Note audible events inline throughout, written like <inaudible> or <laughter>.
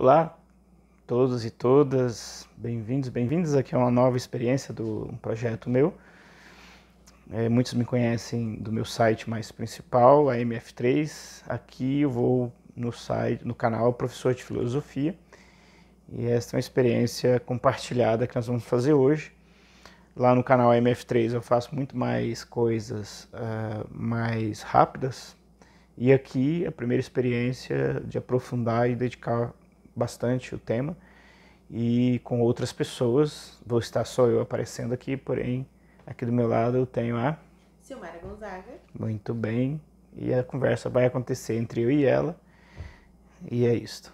Olá, todos e todas, bem-vindos, bem-vindas aqui a uma nova experiência do um projeto meu. É, muitos me conhecem do meu site mais principal, a MF3. Aqui eu vou no site, no canal Professor de Filosofia. E esta é uma experiência compartilhada que nós vamos fazer hoje. Lá no canal MF3 eu faço muito mais coisas uh, mais rápidas. E aqui a primeira experiência de aprofundar e dedicar bastante o tema e com outras pessoas. Vou estar só eu aparecendo aqui, porém aqui do meu lado eu tenho a Silmara Gonzaga. Muito bem. E a conversa vai acontecer entre eu e ela. E é isto.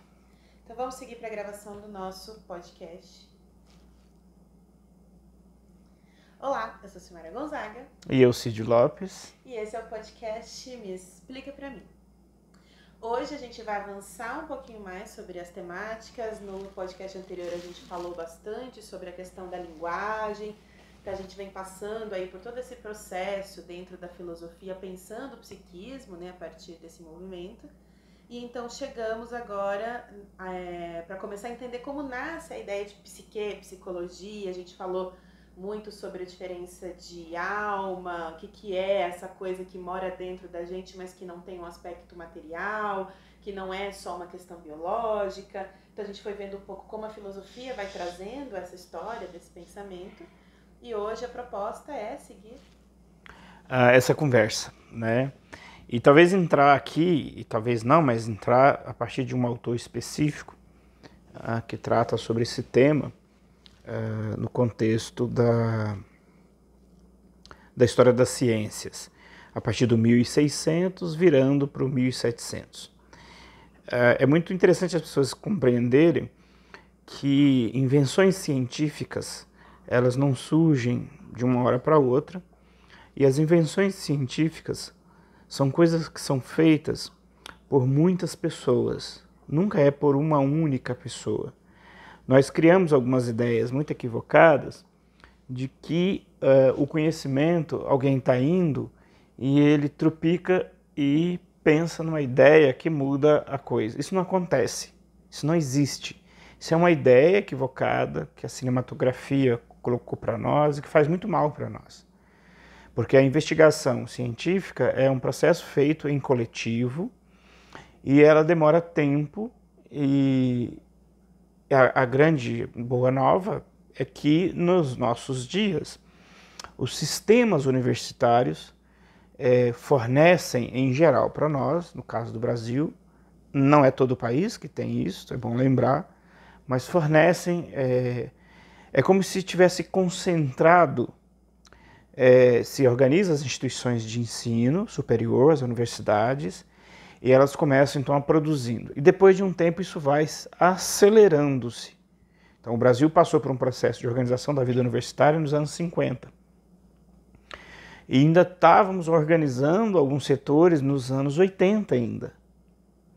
Então vamos seguir para a gravação do nosso podcast. Olá, eu sou Silmara Gonzaga. E eu, Cid Lopes. E esse é o podcast Me Explica Pra Mim. Hoje a gente vai avançar um pouquinho mais sobre as temáticas. No podcast anterior a gente falou bastante sobre a questão da linguagem, que a gente vem passando aí por todo esse processo dentro da filosofia, pensando o psiquismo, né, a partir desse movimento. E então chegamos agora é, para começar a entender como nasce a ideia de psique, psicologia. A gente falou muito sobre a diferença de alma, o que, que é essa coisa que mora dentro da gente, mas que não tem um aspecto material, que não é só uma questão biológica. Então a gente foi vendo um pouco como a filosofia vai trazendo essa história desse pensamento. E hoje a proposta é seguir uh, essa conversa, né? E talvez entrar aqui, e talvez não, mas entrar a partir de um autor específico uh, que trata sobre esse tema uh, no contexto da, da história das ciências, a partir do 1600 virando para o 1700. Uh, é muito interessante as pessoas compreenderem que invenções científicas elas não surgem de uma hora para outra e as invenções científicas são coisas que são feitas por muitas pessoas, nunca é por uma única pessoa. Nós criamos algumas ideias muito equivocadas de que uh, o conhecimento, alguém está indo e ele trupica e pensa numa ideia que muda a coisa. Isso não acontece, isso não existe. Isso é uma ideia equivocada que a cinematografia colocou para nós e que faz muito mal para nós. Porque a investigação científica é um processo feito em coletivo e ela demora tempo e a, a grande boa nova é que nos nossos dias os sistemas universitários é, fornecem em geral para nós, no caso do Brasil, não é todo o país que tem isso, é bom lembrar, mas fornecem, é, é como se tivesse concentrado, é, se organiza as instituições de ensino superior, as universidades, e elas começam então a produzindo. E depois de um tempo isso vai acelerando-se. Então o Brasil passou por um processo de organização da vida universitária nos anos 50. E ainda estávamos organizando alguns setores nos anos 80 ainda.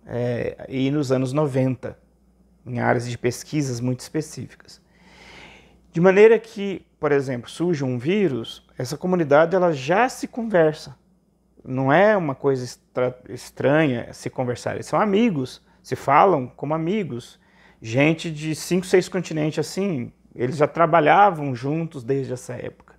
É, e nos anos 90, em áreas de pesquisas muito específicas. De maneira que, por exemplo, surge um vírus, essa comunidade ela já se conversa não é uma coisa estranha se conversar, eles são amigos, se falam como amigos. Gente de cinco, seis continentes assim, eles já trabalhavam juntos desde essa época.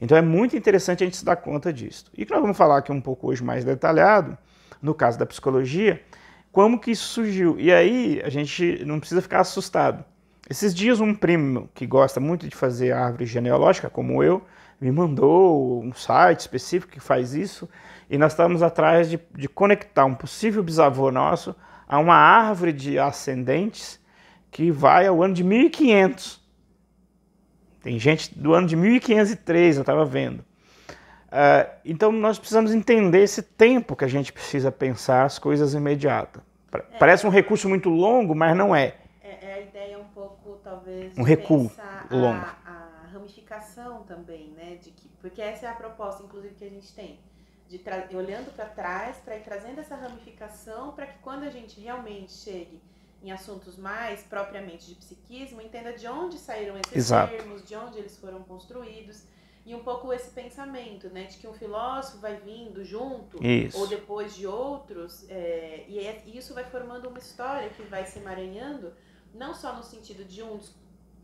Então é muito interessante a gente se dar conta disso. E que nós vamos falar aqui um pouco hoje mais detalhado, no caso da psicologia, como que isso surgiu. E aí a gente não precisa ficar assustado. Esses dias um primo que gosta muito de fazer árvore genealógica, como eu, me mandou um site específico que faz isso, e nós estamos atrás de, de conectar um possível bisavô nosso a uma árvore de ascendentes que vai ao ano de 1500. Tem gente do ano de 1503, eu estava vendo. Uh, então nós precisamos entender esse tempo que a gente precisa pensar as coisas imediatas. É. Parece um recurso muito longo, mas não é. É, é a ideia um pouco, talvez, um recuo longo. A, também, né? De que, porque essa é a proposta, inclusive, que a gente tem. De olhando para trás, para ir trazendo essa ramificação, para que quando a gente realmente chegue em assuntos mais propriamente de psiquismo, entenda de onde saíram esses Exato. termos, de onde eles foram construídos. E um pouco esse pensamento, né, de que um filósofo vai vindo junto Isso. ou depois de outros, é, e, é, e isso vai formando uma história que vai se emaranhando, não só no sentido de um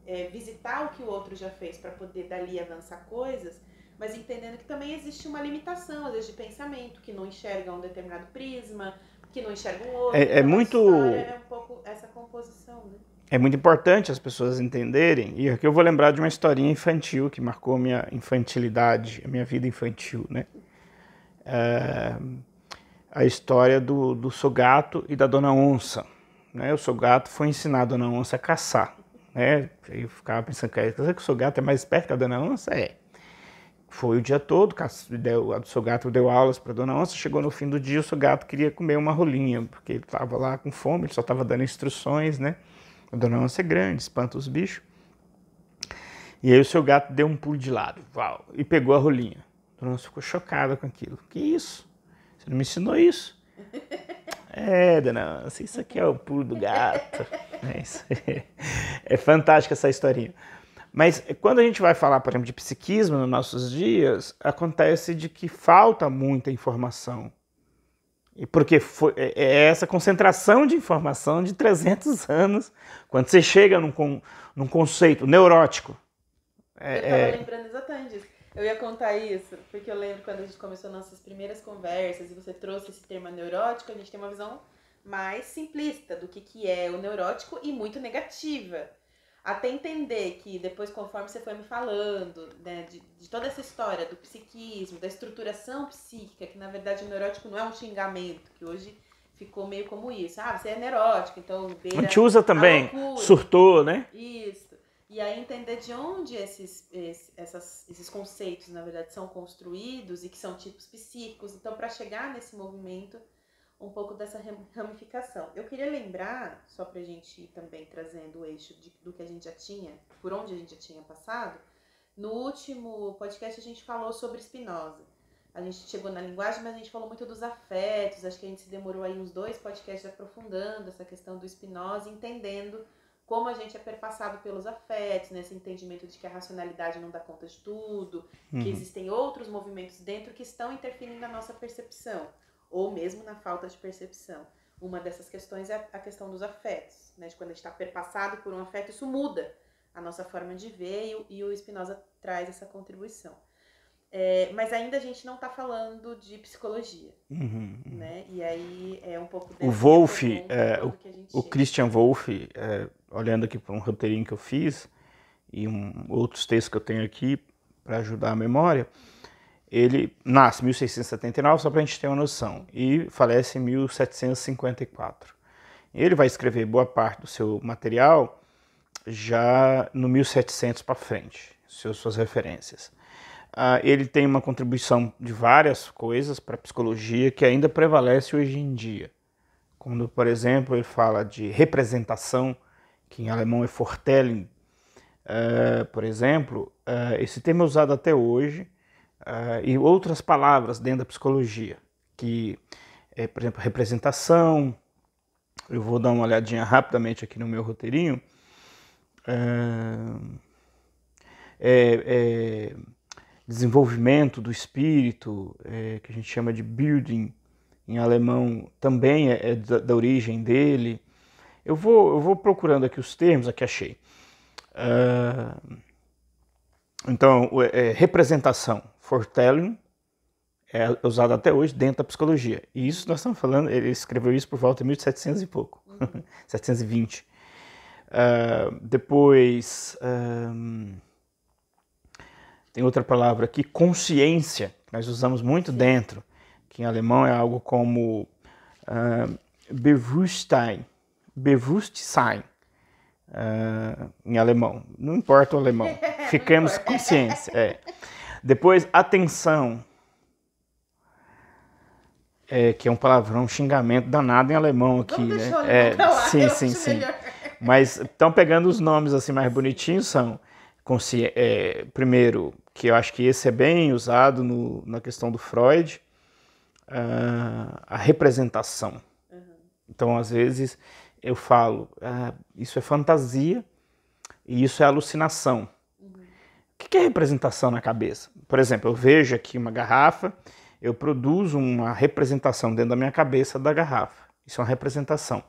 é, visitar o que o outro já fez para poder dali avançar coisas, mas entendendo que também existe uma limitação, às vezes, de pensamento, que não enxerga um determinado prisma, que não enxerga um outro. É- é Então, muito- É um pouco essa composição, né? É muito importante as pessoas entenderem, e aqui eu vou lembrar de uma historinha infantil que marcou minha infantilidade, a minha vida infantil, né? É, a história do, do Sogato e da Dona Onça. Né? O Sogato foi ensinar a Dona Onça a caçar. Né? Eu ficava pensando, quer dizer que o Sogato é mais esperto que a Dona Onça? É. Foi o dia todo, o Sogato deu aulas para a Dona Onça, chegou no fim do dia, o Sogato queria comer uma rolinha, porque ele estava lá com fome, ele só estava dando instruções, né? A Dona Onça é grande, espanta os bichos. E aí o seu gato deu um pulo de lado, uau, e pegou a rolinha. A Dona Onça ficou chocada com aquilo. Que isso? Você não me ensinou isso? É, Dona isso aqui é o pulo do gato. É, isso é fantástica essa historinha. Mas quando a gente vai falar, por exemplo, de psiquismo nos nossos dias, acontece de que falta muita informação. E porque foi, é é essa concentração de informação de 300 anos, quando você chega num, num conceito neurótico. eu É, tava é, lembrando exatamente disso. Eu ia contar isso, porque eu lembro quando a gente começou nossas primeiras conversas e você trouxe esse termo neurótico, a gente tem uma visão mais simplista do que, que é o neurótico e muito negativa. Até entender que depois, conforme você foi me falando, né, de, de toda essa história do psiquismo, da estruturação psíquica, que na verdade o neurótico não é um xingamento, que hoje ficou meio como isso. Ah, você é neurótico, então a beira gente usa também, surtou, né? isso. E aí entender de onde esses, esse- essas, esses conceitos, na verdade, são construídos e que são tipos psíquicos. Então, para chegar nesse movimento, um pouco dessa ram- ramificação. Eu queria lembrar, só para a gente ir também trazendo o eixo de- do que a gente já tinha, por onde a gente já tinha passado, no último podcast a gente falou sobre Spinoza. A gente chegou na linguagem, mas a gente falou muito dos afetos. Acho que a gente se demorou aí uns dois podcasts aprofundando essa questão do Spinoza, entendendo como a gente é perpassado pelos afetos, nesse entendimento de que a racionalidade não dá conta de tudo, que Uhum. existem outros movimentos dentro que estão interferindo na nossa percepção, ou mesmo na falta de percepção. Uma dessas questões é a questão dos afetos, né? De quando a gente está perpassado por um afeto, isso muda a nossa forma de ver e o, e o Spinoza traz essa contribuição. É, mas ainda a gente não está falando de psicologia, Uhum. né? E aí é um pouco O pergunta, é, O chega. Christian Wolff, é, olhando aqui para um roteirinho que eu fiz e um, outros textos que eu tenho aqui para ajudar a memória, ele nasce em 1679, só para a gente ter uma noção, e falece em 1754. Ele vai escrever boa parte do seu material já no 1700 para frente, suas referências. Ah, ele tem uma contribuição de várias coisas para a psicologia que ainda prevalece hoje em dia. Quando, por exemplo, ele fala de representação, que em alemão é Vorstellung, eh, por exemplo, eh, esse termo é usado até hoje, e outras palavras dentro da psicologia, que é, por exemplo, representação. Eu vou dar uma olhadinha rapidamente aqui no meu roteirinho. É, é, desenvolvimento do espírito, é, que a gente chama de building em alemão, também é, é da, da, origem dele. Eu vou, eu vou procurando aqui os termos, aqui achei. Uh, então, é, representação, Fortelling, é usado até hoje dentro da psicologia. E isso nós estamos falando, ele escreveu isso por volta de 1700 e pouco, uhum. 720. Uh, depois, um, tem outra palavra aqui, consciência, que nós usamos muito dentro, que em alemão é algo como uh, Bewusstsein, Bewusstsein, uh, em alemão. Não importa o alemão, <laughs> ficamos consciência. É. Depois, atenção, é, que é um palavrão, um xingamento danado em alemão aqui, Vamos né? É, é, sim, sim, sim. Melhor. Mas estão pegando os nomes assim mais bonitinhos, são é, primeiro, que eu acho que esse é bem usado no, na questão do Freud, uh, a representação. Uhum. Então, às vezes, eu falo, uh, isso é fantasia e isso é alucinação. Uhum. que é representação na cabeça? Por exemplo, eu vejo aqui uma garrafa, eu produzo uma representação dentro da minha cabeça da garrafa. Isso é uma representação.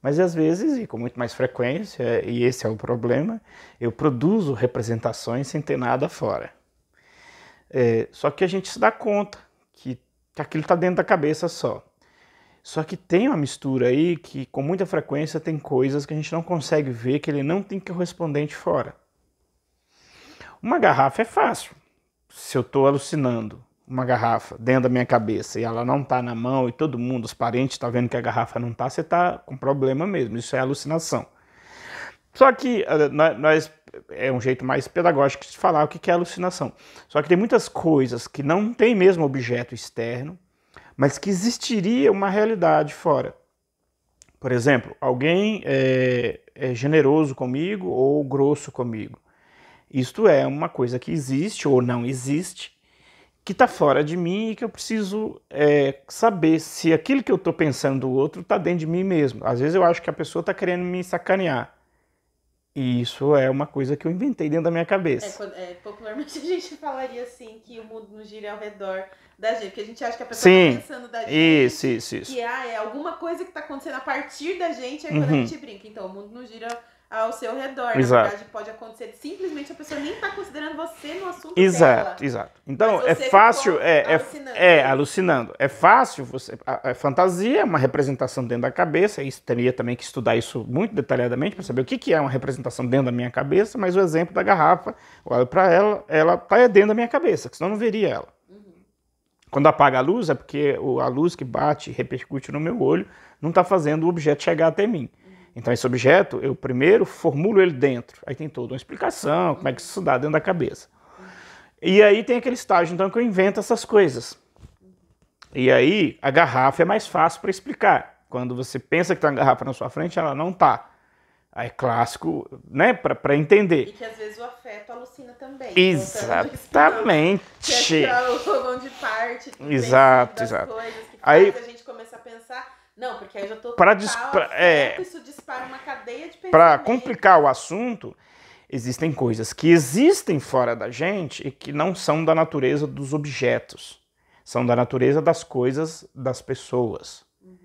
Mas às vezes, e com muito mais frequência, e esse é o problema, eu produzo representações sem ter nada fora. É, só que a gente se dá conta que, que aquilo está dentro da cabeça só. Só que tem uma mistura aí que, com muita frequência, tem coisas que a gente não consegue ver que ele não tem correspondente fora. Uma garrafa é fácil. Se eu estou alucinando uma garrafa dentro da minha cabeça e ela não está na mão e todo mundo, os parentes, está vendo que a garrafa não está, você está com problema mesmo. Isso é alucinação. Só que eh, nós é um jeito mais pedagógico de falar o que é alucinação. Só que tem muitas coisas que não tem mesmo objeto externo, mas que existiria uma realidade fora. Por exemplo, alguém é, é generoso comigo ou grosso comigo. Isto é uma coisa que existe ou não existe, que está fora de mim e que eu preciso é, saber se aquilo que eu estou pensando do outro está dentro de mim mesmo. Às vezes eu acho que a pessoa está querendo me sacanear. E isso é uma coisa que eu inventei dentro da minha cabeça. É, é, popularmente <laughs> a gente falaria assim que o mundo não gira ao redor da gente, porque a gente acha que a pessoa está pensando da gente. Isso, isso, isso. Que ah, é alguma coisa que está acontecendo a partir da gente, aí uhum. quando a gente brinca. Então, o mundo não gira ao seu redor. Exato. Na verdade, pode acontecer simplesmente a pessoa nem está considerando você no assunto exato, dela. Exato, Então, é fácil, é, é, alucinando. é, alucinando. É fácil, você, a, a, fantasia é uma representação dentro da cabeça, isso teria também que estudar isso muito detalhadamente para saber o que, que é uma representação dentro da minha cabeça, mas o exemplo da garrafa, olha para ela, ela está dentro da minha cabeça, senão eu não veria ela. Uhum. Quando apaga a luz, é porque a luz que bate e repercute no meu olho não está fazendo o objeto chegar até mim. Então, esse objeto, eu primeiro formulo ele dentro. Aí tem toda uma explicação, como é que isso dá dentro da cabeça. E aí tem aquele estágio, então, que eu invento essas coisas. E aí, a garrafa é mais fácil para explicar. Quando você pensa que tem uma garrafa na sua frente, ela não está. Aí é clássico, né, para entender. E que às vezes o afeto alucina também. Exatamente. Que é de parte. Exato, exato. Coisas que Aí, a gente começa a pensar não, porque aí eu já tô é, isso dispara uma cadeia de Para complicar o assunto, existem coisas que existem fora da gente e que não são da natureza dos objetos, são da natureza das coisas, das pessoas. Uhum.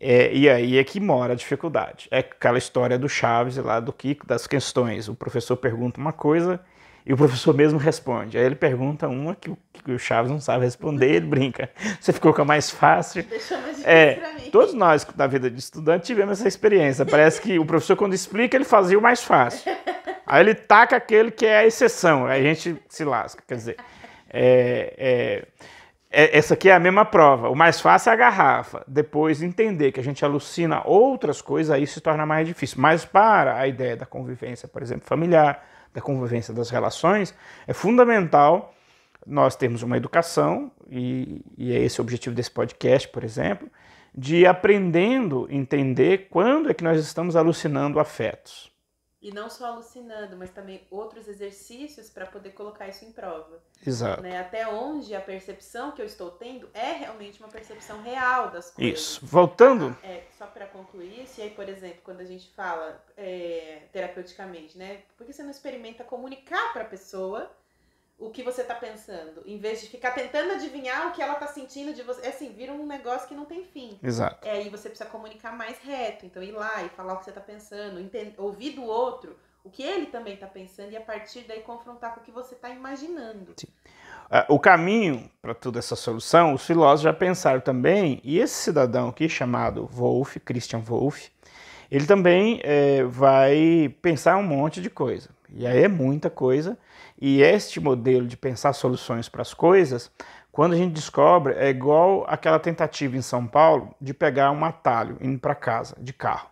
É, e aí é que mora a dificuldade. É aquela história do Chaves lá do Kiko, das questões. O professor pergunta uma coisa e o professor mesmo responde. Aí ele pergunta uma que o, que o Chaves não sabe responder, ele brinca. <laughs> Você ficou com a mais fácil. Deixou mais difícil é, pra mim. Todos nós, na vida de estudante, tivemos essa experiência. Parece que o professor, quando explica, ele fazia o mais fácil. Aí ele taca aquele que é a exceção. Aí a gente se lasca. Quer dizer, é, é, é, essa aqui é a mesma prova. O mais fácil é a garrafa. Depois entender que a gente alucina outras coisas, aí se torna mais difícil. Mas para a ideia da convivência, por exemplo, familiar, da convivência das relações, é fundamental nós termos uma educação, e, e é esse o objetivo desse podcast, por exemplo, de aprendendo entender quando é que nós estamos alucinando afetos. E não só alucinando, mas também outros exercícios para poder colocar isso em prova. Exato. Né? Até onde a percepção que eu estou tendo é realmente uma percepção real das coisas. Isso. Voltando. É, só para concluir isso, e aí, por exemplo, quando a gente fala é, terapeuticamente, né? Por que você não experimenta comunicar para a pessoa o que você tá pensando, em vez de ficar tentando adivinhar o que ela tá sentindo de você. É assim, vira um negócio que não tem fim. Exato. É, aí você precisa comunicar mais reto. Então, ir lá e falar o que você tá pensando, entender, ouvir do outro o que ele também tá pensando e a partir daí confrontar com o que você tá imaginando. Sim. Uh, o caminho para toda essa solução, os filósofos já pensaram também, e esse cidadão aqui chamado Wolff, Christian Wolff, ele também é, vai pensar um monte de coisa. E aí é muita coisa. E este modelo de pensar soluções para as coisas, quando a gente descobre, é igual aquela tentativa em São Paulo de pegar um atalho indo para casa de carro.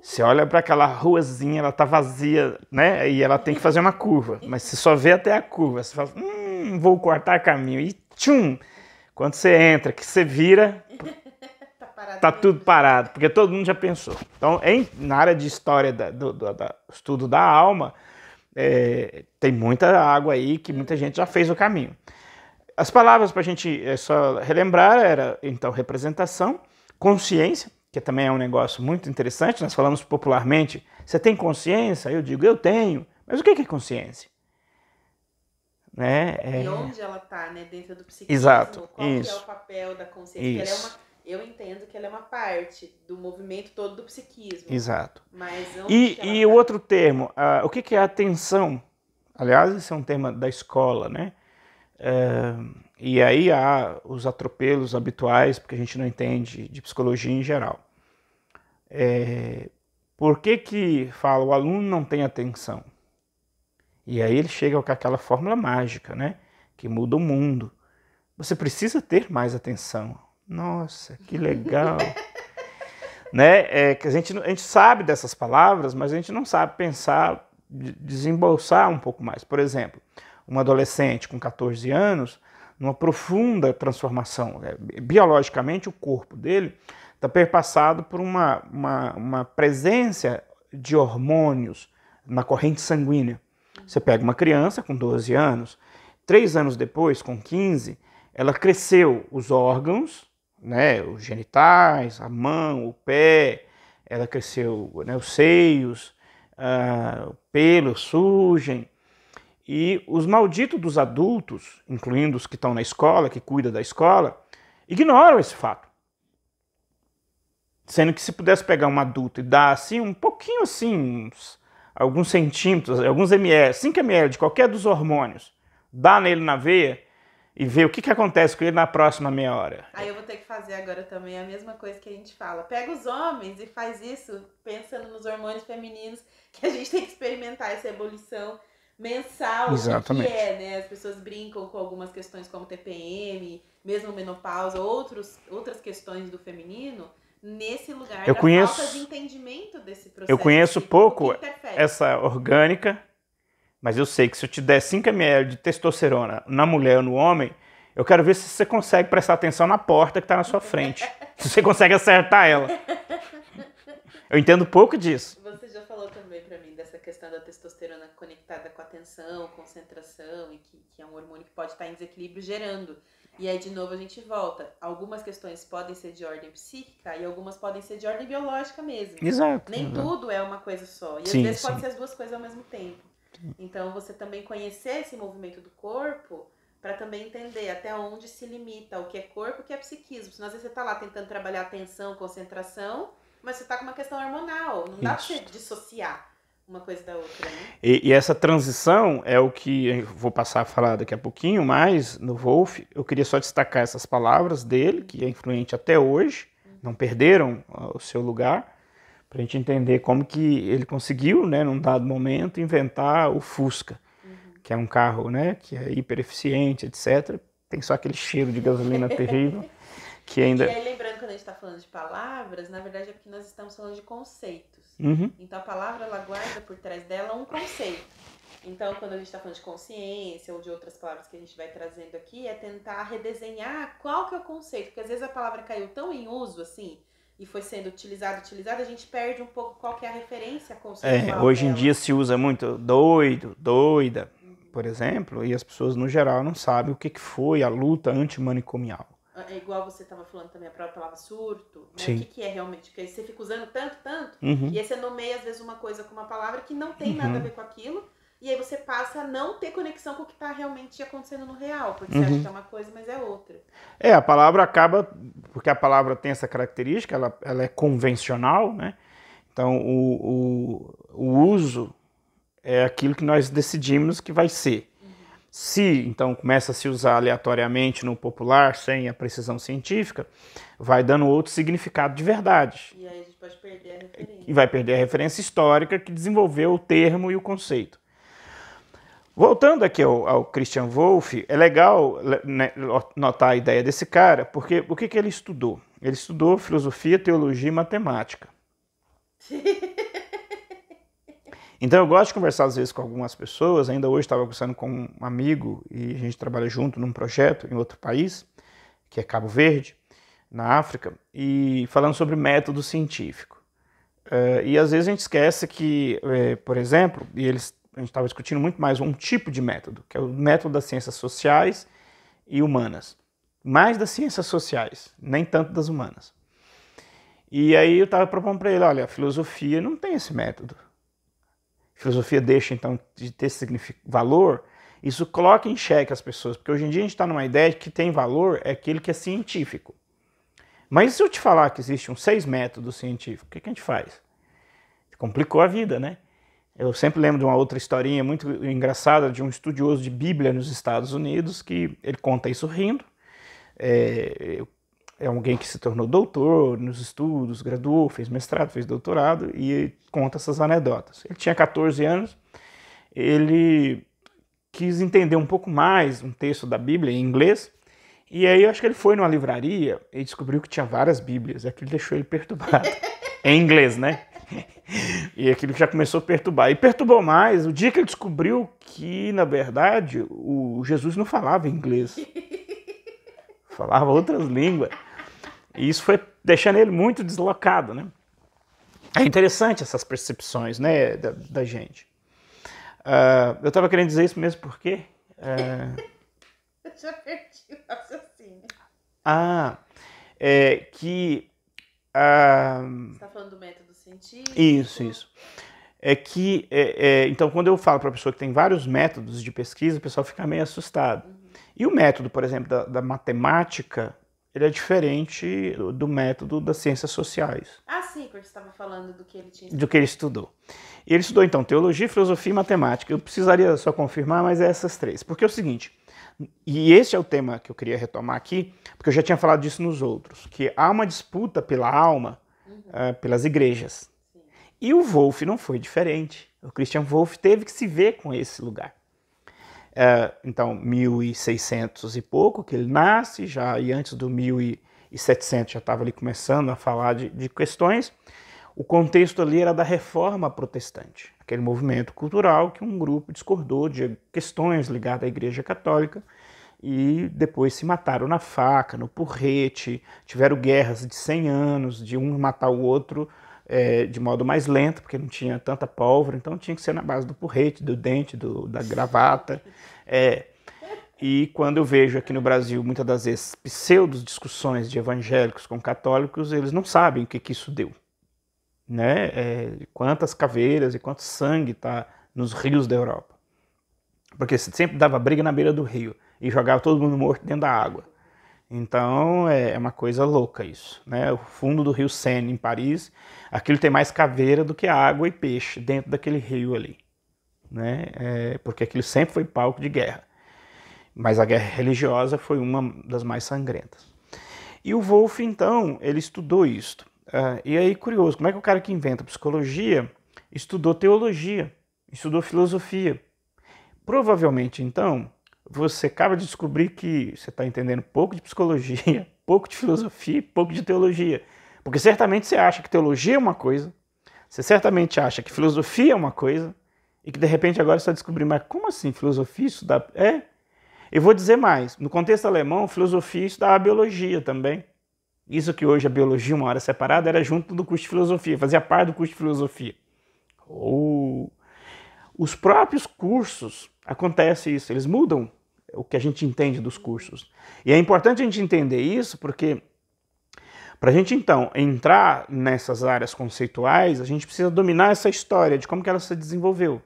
Você olha para aquela ruazinha, ela tá vazia, né? E ela tem que fazer uma curva, mas você só vê até a curva. Você fala, hum, vou cortar caminho. E tchum! Quando você entra, que você vira, <laughs> tá, tá tudo parado, porque todo mundo já pensou. Então, em, na área de história da, do, do da, estudo da alma, é, tem muita água aí que muita gente já fez o caminho. As palavras para a gente é, só relembrar era então representação, consciência, que também é um negócio muito interessante. Nós falamos popularmente, você tem consciência? Eu digo, eu tenho. Mas o que é consciência? Né? É... E onde ela está, né? Dentro do psiquismo. Exato. Qual isso. é o papel da consciência? Ela é uma eu entendo que ela é uma parte do movimento todo do psiquismo. Exato. Mas e e o tá? outro termo, uh, o que, que é atenção? Aliás, esse é um tema da escola, né? Uh, e aí há os atropelos habituais, porque a gente não entende de psicologia em geral. É, por que que fala o aluno não tem atenção? E aí ele chega com aquela fórmula mágica, né? Que muda o mundo. Você precisa ter mais atenção. Nossa, que legal! <laughs> né? É, que a, gente, a gente sabe dessas palavras, mas a gente não sabe pensar, desembolsar um pouco mais. Por exemplo, um adolescente com 14 anos, numa profunda transformação. Né? Biologicamente, o corpo dele está perpassado por uma, uma, uma presença de hormônios na corrente sanguínea. Você pega uma criança com 12 anos, três anos depois, com 15, ela cresceu os órgãos, né, os genitais, a mão, o pé, ela cresceu né, os seios, uh, o pelo surgem. E os malditos dos adultos, incluindo os que estão na escola, que cuidam da escola, ignoram esse fato. Sendo que se pudesse pegar um adulto e dar assim, um pouquinho assim, uns, alguns centímetros, alguns ml, 5 ml de qualquer dos hormônios, dá nele na veia, e ver o que, que acontece com ele na próxima meia hora. Aí eu vou ter que fazer agora também a mesma coisa que a gente fala. Pega os homens e faz isso pensando nos hormônios femininos, que a gente tem que experimentar essa ebulição mensal. Exatamente. Que é, né? As pessoas brincam com algumas questões como TPM, mesmo menopausa, outros, outras questões do feminino nesse lugar eu conheço, falta de entendimento desse processo. Eu conheço pouco essa orgânica mas eu sei que se eu te der 5 ml de testosterona na mulher ou no homem, eu quero ver se você consegue prestar atenção na porta que está na sua frente. <laughs> se você consegue acertar ela. Eu entendo pouco disso. Você já falou também para mim dessa questão da testosterona conectada com atenção, concentração, e que, que é um hormônio que pode estar em desequilíbrio gerando. E aí, de novo, a gente volta. Algumas questões podem ser de ordem psíquica e algumas podem ser de ordem biológica mesmo. Exato. Nem exato. tudo é uma coisa só. E sim, às vezes sim. pode ser as duas coisas ao mesmo tempo. Então, você também conhecer esse movimento do corpo para também entender até onde se limita o que é corpo e o que é psiquismo. Senão, às vezes, você está lá tentando trabalhar atenção, concentração, mas você está com uma questão hormonal. Não dá para você dissociar uma coisa da outra, né? E, e, essa transição é o que eu vou passar a falar daqui a pouquinho mais no Wolf. Eu queria só destacar essas palavras dele, que é influente até hoje, não perderam o seu lugar para a gente entender como que ele conseguiu, né, num dado momento, inventar o Fusca, uhum. que é um carro, né, que é hiper eficiente, etc. Tem só aquele cheiro de gasolina <laughs> terrível. Que ainda... E aí, lembrando, quando a gente está falando de palavras, na verdade é porque nós estamos falando de conceitos. Uhum. Então, a palavra, ela guarda por trás dela um conceito. Então, quando a gente está falando de consciência ou de outras palavras que a gente vai trazendo aqui, é tentar redesenhar qual que é o conceito. Porque às vezes a palavra caiu tão em uso, assim, e foi sendo utilizado, utilizado, a gente perde um pouco qual que é a referência conceitual. É, hoje dela. em dia se usa muito doido, doida, uhum. por exemplo, e as pessoas no geral não sabem o que, que foi a luta antimanicomial. É igual você estava falando também a própria palavra surto, né? Sim. o que, que é realmente? Porque você fica usando tanto, tanto, uhum. e aí você nomeia às vezes uma coisa com uma palavra que não tem nada a uhum. ver com aquilo, e aí você passa a não ter conexão com o que está realmente acontecendo no real, porque Uhum. você acha que é uma coisa, mas é outra. É, a palavra acaba, porque a palavra tem essa característica, ela, ela é convencional, né? Então o, o, o uso é aquilo que nós decidimos que vai ser. Se então começa a se usar aleatoriamente no popular, sem a precisão científica, vai dando outro significado de verdade. E aí a gente pode perder a referência. E vai perder a referência histórica que desenvolveu o termo e o conceito. Voltando aqui ao, ao Christian Wolff, é legal né, notar a ideia desse cara, porque o que, que ele estudou? Ele estudou filosofia, teologia e matemática. <laughs> Então eu gosto de conversar às vezes com algumas pessoas, ainda hoje estava conversando com um amigo e a gente trabalha junto num projeto em outro país, que é Cabo Verde, na África, e falando sobre método científico. Uh, e às vezes a gente esquece que, uh, por exemplo, e eles, a gente estava discutindo muito mais um tipo de método, que é o método das ciências sociais e humanas. Mais das ciências sociais, nem tanto das humanas. E aí eu estava propondo para ele, olha, a filosofia não tem esse método. A filosofia deixa então de ter valor isso coloca em xeque as pessoas, porque hoje em dia a gente está numa ideia de que tem valor é aquele que é científico. Mas se eu te falar que existem seis métodos científicos, o que, que a gente faz? Complicou a vida, né? Eu sempre lembro de uma outra historinha muito engraçada de um estudioso de Bíblia nos Estados Unidos que ele conta isso rindo. É, é alguém que se tornou doutor nos estudos, graduou, fez mestrado, fez doutorado e conta essas anedotas. Ele tinha 14 anos, ele quis entender um pouco mais um texto da Bíblia em inglês e aí eu acho que ele foi numa livraria e descobriu que tinha várias Bíblias. Aquilo deixou ele <laughs> perturbado. em inglês, né? <laughs> e aquilo já começou a perturbar. E perturbou mais o dia que ele descobriu que, na verdade, o Jesus não falava inglês. <laughs> Falava outras línguas. E isso foi deixando ele muito deslocado, né? É interessante essas percepções, né, da, da gente. Uh, eu estava querendo dizer isso mesmo porque... Uh... <laughs> eu já perdi o raciocínio. Ah, é que... Uh... Você está falando do método científico. Isso, isso. É que, é, é, então, quando eu falo para a pessoa que tem vários métodos de pesquisa, o pessoal fica meio assustado. Uhum. E o método, por exemplo, da, da, matemática, ele é diferente do método das ciências sociais. Ah, sim, porque você estava falando do que ele tinha estudado. Do que ele estudou. E ele estudou, então, teologia, filosofia e matemática. Eu precisaria só confirmar, mas é essas três. Porque é o seguinte, e esse é o tema que eu queria retomar aqui, porque eu já tinha falado disso nos outros, que há uma disputa pela alma uh, pelas igrejas. E o Wolff não foi diferente. O Christian Wolff teve que se ver com esse lugar. Uh, então, 1600 e pouco que ele nasce, já e antes do 1700 já estava ali começando a falar de, de questões. O contexto ali era da reforma protestante, aquele movimento cultural que um grupo discordou de questões ligadas à Igreja Católica e depois se mataram na faca, no porrete, tiveram guerras de 100 anos, de um matar o outro é, de modo mais lento, porque não tinha tanta pólvora, então tinha que ser na base do porrete, do dente, do, da gravata. É, e quando eu vejo aqui no Brasil, muitas das vezes, pseudos discussões de evangélicos com católicos, eles não sabem o que, que isso deu. Né? É, quantas caveiras e quanto sangue está nos rios da Europa. Porque sempre dava briga na beira do rio e jogava todo mundo morto dentro da água. Então é, é uma coisa louca isso. Né? O fundo do rio Seine, em Paris, aquilo tem mais caveira do que água e peixe dentro daquele rio ali. Né? É, porque aquilo sempre foi palco de guerra. Mas a guerra religiosa foi uma das mais sangrentas. E o Wolff, então, ele estudou isso. Uh, e aí, curioso, como é que o cara que inventa psicologia estudou teologia, estudou filosofia? Provavelmente, então, você acaba de descobrir que você está entendendo pouco de psicologia, <laughs> pouco de filosofia, pouco de teologia. Porque certamente você acha que teologia é uma coisa, você certamente acha que filosofia é uma coisa, e que de repente agora você está descobrindo, mas como assim filosofia estudar? É. Eu vou dizer mais, no contexto alemão, filosofia estudava biologia também. Isso que hoje a biologia, uma hora separada, era junto do curso de filosofia, fazia parte do curso de filosofia. Ou os próprios cursos acontece isso, eles mudam o que a gente entende dos cursos. E é importante a gente entender isso porque para a gente então entrar nessas áreas conceituais, a gente precisa dominar essa história de como que ela se desenvolveu,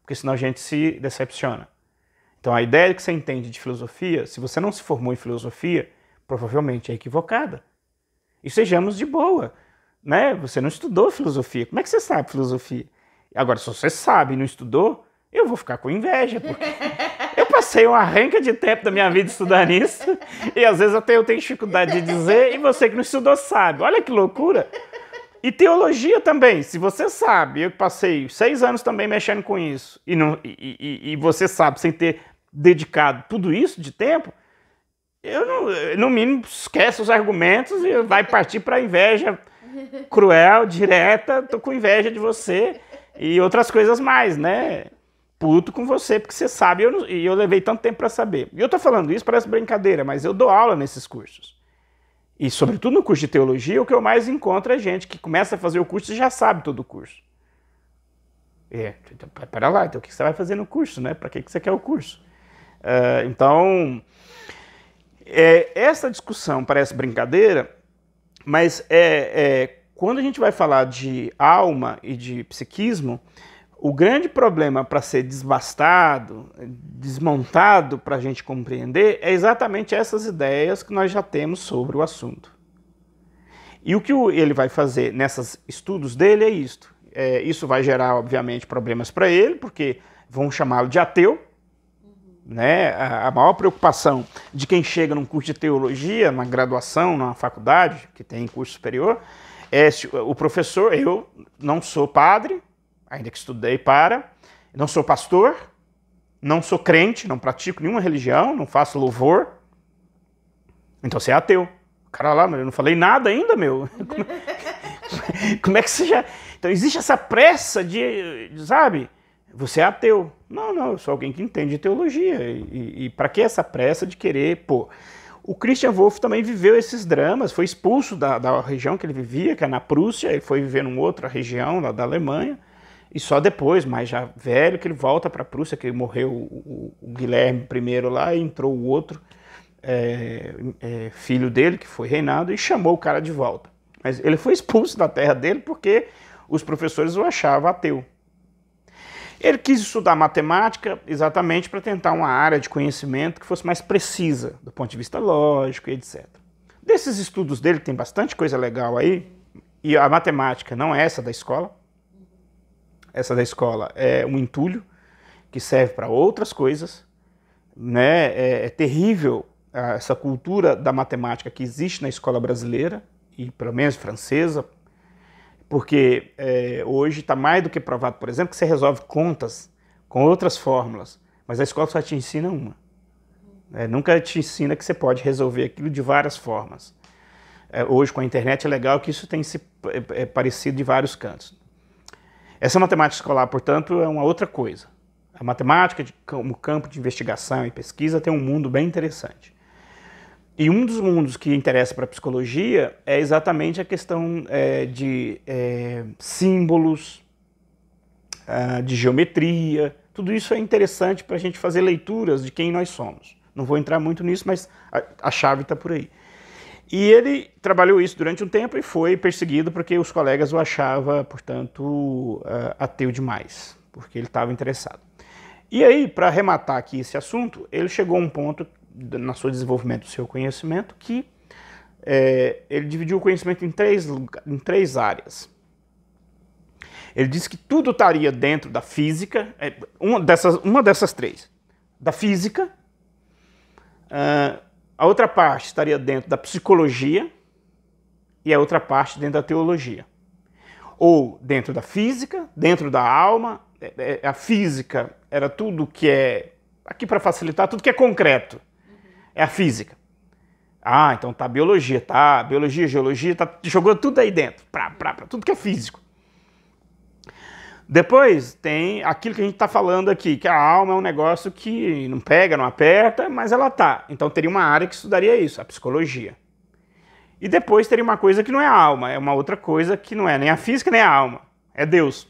porque senão a gente se decepciona. Então a ideia que você entende de filosofia, se você não se formou em filosofia, provavelmente é equivocada. E sejamos de boa, né? Você não estudou filosofia. Como é que você sabe filosofia? Agora, se você sabe e não estudou, eu vou ficar com inveja, porque passei uma arranca de tempo da minha vida estudando isso, e às vezes até eu tenho dificuldade de dizer, e você que não estudou sabe. Olha que loucura! E teologia também, se você sabe, eu passei seis anos também mexendo com isso, e, não, e, e, e você sabe, sem ter dedicado tudo isso de tempo, eu não, no mínimo esquece os argumentos e vai partir para inveja cruel, direta, tô com inveja de você e outras coisas mais, né? Puto com você, porque você sabe, e eu levei tanto tempo para saber. E eu tô falando isso, parece brincadeira, mas eu dou aula nesses cursos. E, sobretudo no curso de teologia, o que eu mais encontro é gente que começa a fazer o curso e já sabe todo o curso. É, então, para lá, então o que você vai fazer no curso, né? Para que você quer o curso? Uh, então, é, essa discussão parece brincadeira, mas é, é, quando a gente vai falar de alma e de psiquismo, O grande problema para ser desbastado, desmontado para a gente compreender, é exatamente essas ideias que nós já temos sobre o assunto. E o que ele vai fazer nesses estudos dele é isto. É, isso vai gerar, obviamente, problemas para ele, porque vão chamá-lo de ateu. Né? A, a, maior preocupação de quem chega num curso de teologia, numa graduação, numa faculdade, que tem curso superior, é se o professor, eu não sou padre, ainda que estudei para, não sou pastor, não sou crente, não pratico nenhuma religião, não faço louvor, então você é ateu. Cara lá, eu não falei nada ainda, meu. Como <laughs> é, como é que você já. Então existe essa pressa de, sabe? Você é ateu. Não, não, eu sou alguém que entende teologia. E, e, e para que essa pressa de querer, pô. O Christian Wolff também viveu esses dramas, foi expulso da, da região que ele vivia, que é na Prússia, ele foi viver numa outra região lá da Alemanha. E só depois, mais já velho, que ele volta para a Prússia, que morreu o, o, Guilherme primeiro lá e entrou o outro é, é, filho dele, que foi reinado, e chamou o cara de volta. Mas ele foi expulso da terra dele porque os professores o achavam ateu. Ele quis estudar matemática exatamente para tentar uma área de conhecimento que fosse mais precisa, do ponto de vista lógico e etc. Desses estudos dele, tem bastante coisa legal aí, e a matemática não é essa da escola. Essa da escola é um entulho que serve para outras coisas. Né? É, é terrível essa cultura da matemática que existe na escola brasileira, e pelo menos francesa, porque é, hoje está mais do que provado, por exemplo, que você resolve contas com outras fórmulas, mas a escola só te ensina uma. É, nunca te ensina que você pode resolver aquilo de várias formas. É, hoje, com a internet, é legal que isso tem se é, é parecido de vários cantos. Essa matemática escolar, portanto, é uma outra coisa. A matemática, como campo de investigação e pesquisa, tem um mundo bem interessante. E um dos mundos que interessa para a psicologia é exatamente a questão é, de é, símbolos, uh, de geometria. Tudo isso é interessante para a gente fazer leituras de quem nós somos. Não vou entrar muito nisso, mas a, a chave está por aí. E ele trabalhou isso durante um tempo e foi perseguido porque os colegas o achavam, portanto, uh, ateu demais, porque ele estava interessado. E aí, para arrematar aqui esse assunto, ele chegou a um ponto na seu desenvolvimento do seu conhecimento, que é, ele dividiu o conhecimento em três, em três áreas. Ele disse que tudo estaria dentro da física, é, uma, dessas, uma dessas três. Da física, uh, a outra parte estaria dentro da psicologia e a outra parte dentro da teologia. Ou dentro da física, dentro da alma. É, é, a física era tudo que é, aqui para facilitar, tudo que é concreto é a física. Ah, então tá biologia, tá biologia, geologia, tá, jogou tudo aí dentro, pra, pra, pra, tudo que é físico. Depois tem aquilo que a gente está falando aqui, que a alma é um negócio que não pega, não aperta, mas ela tá. Então teria uma área que estudaria isso, a psicologia. E depois teria uma coisa que não é a alma, é uma outra coisa que não é nem a física nem a alma, é Deus.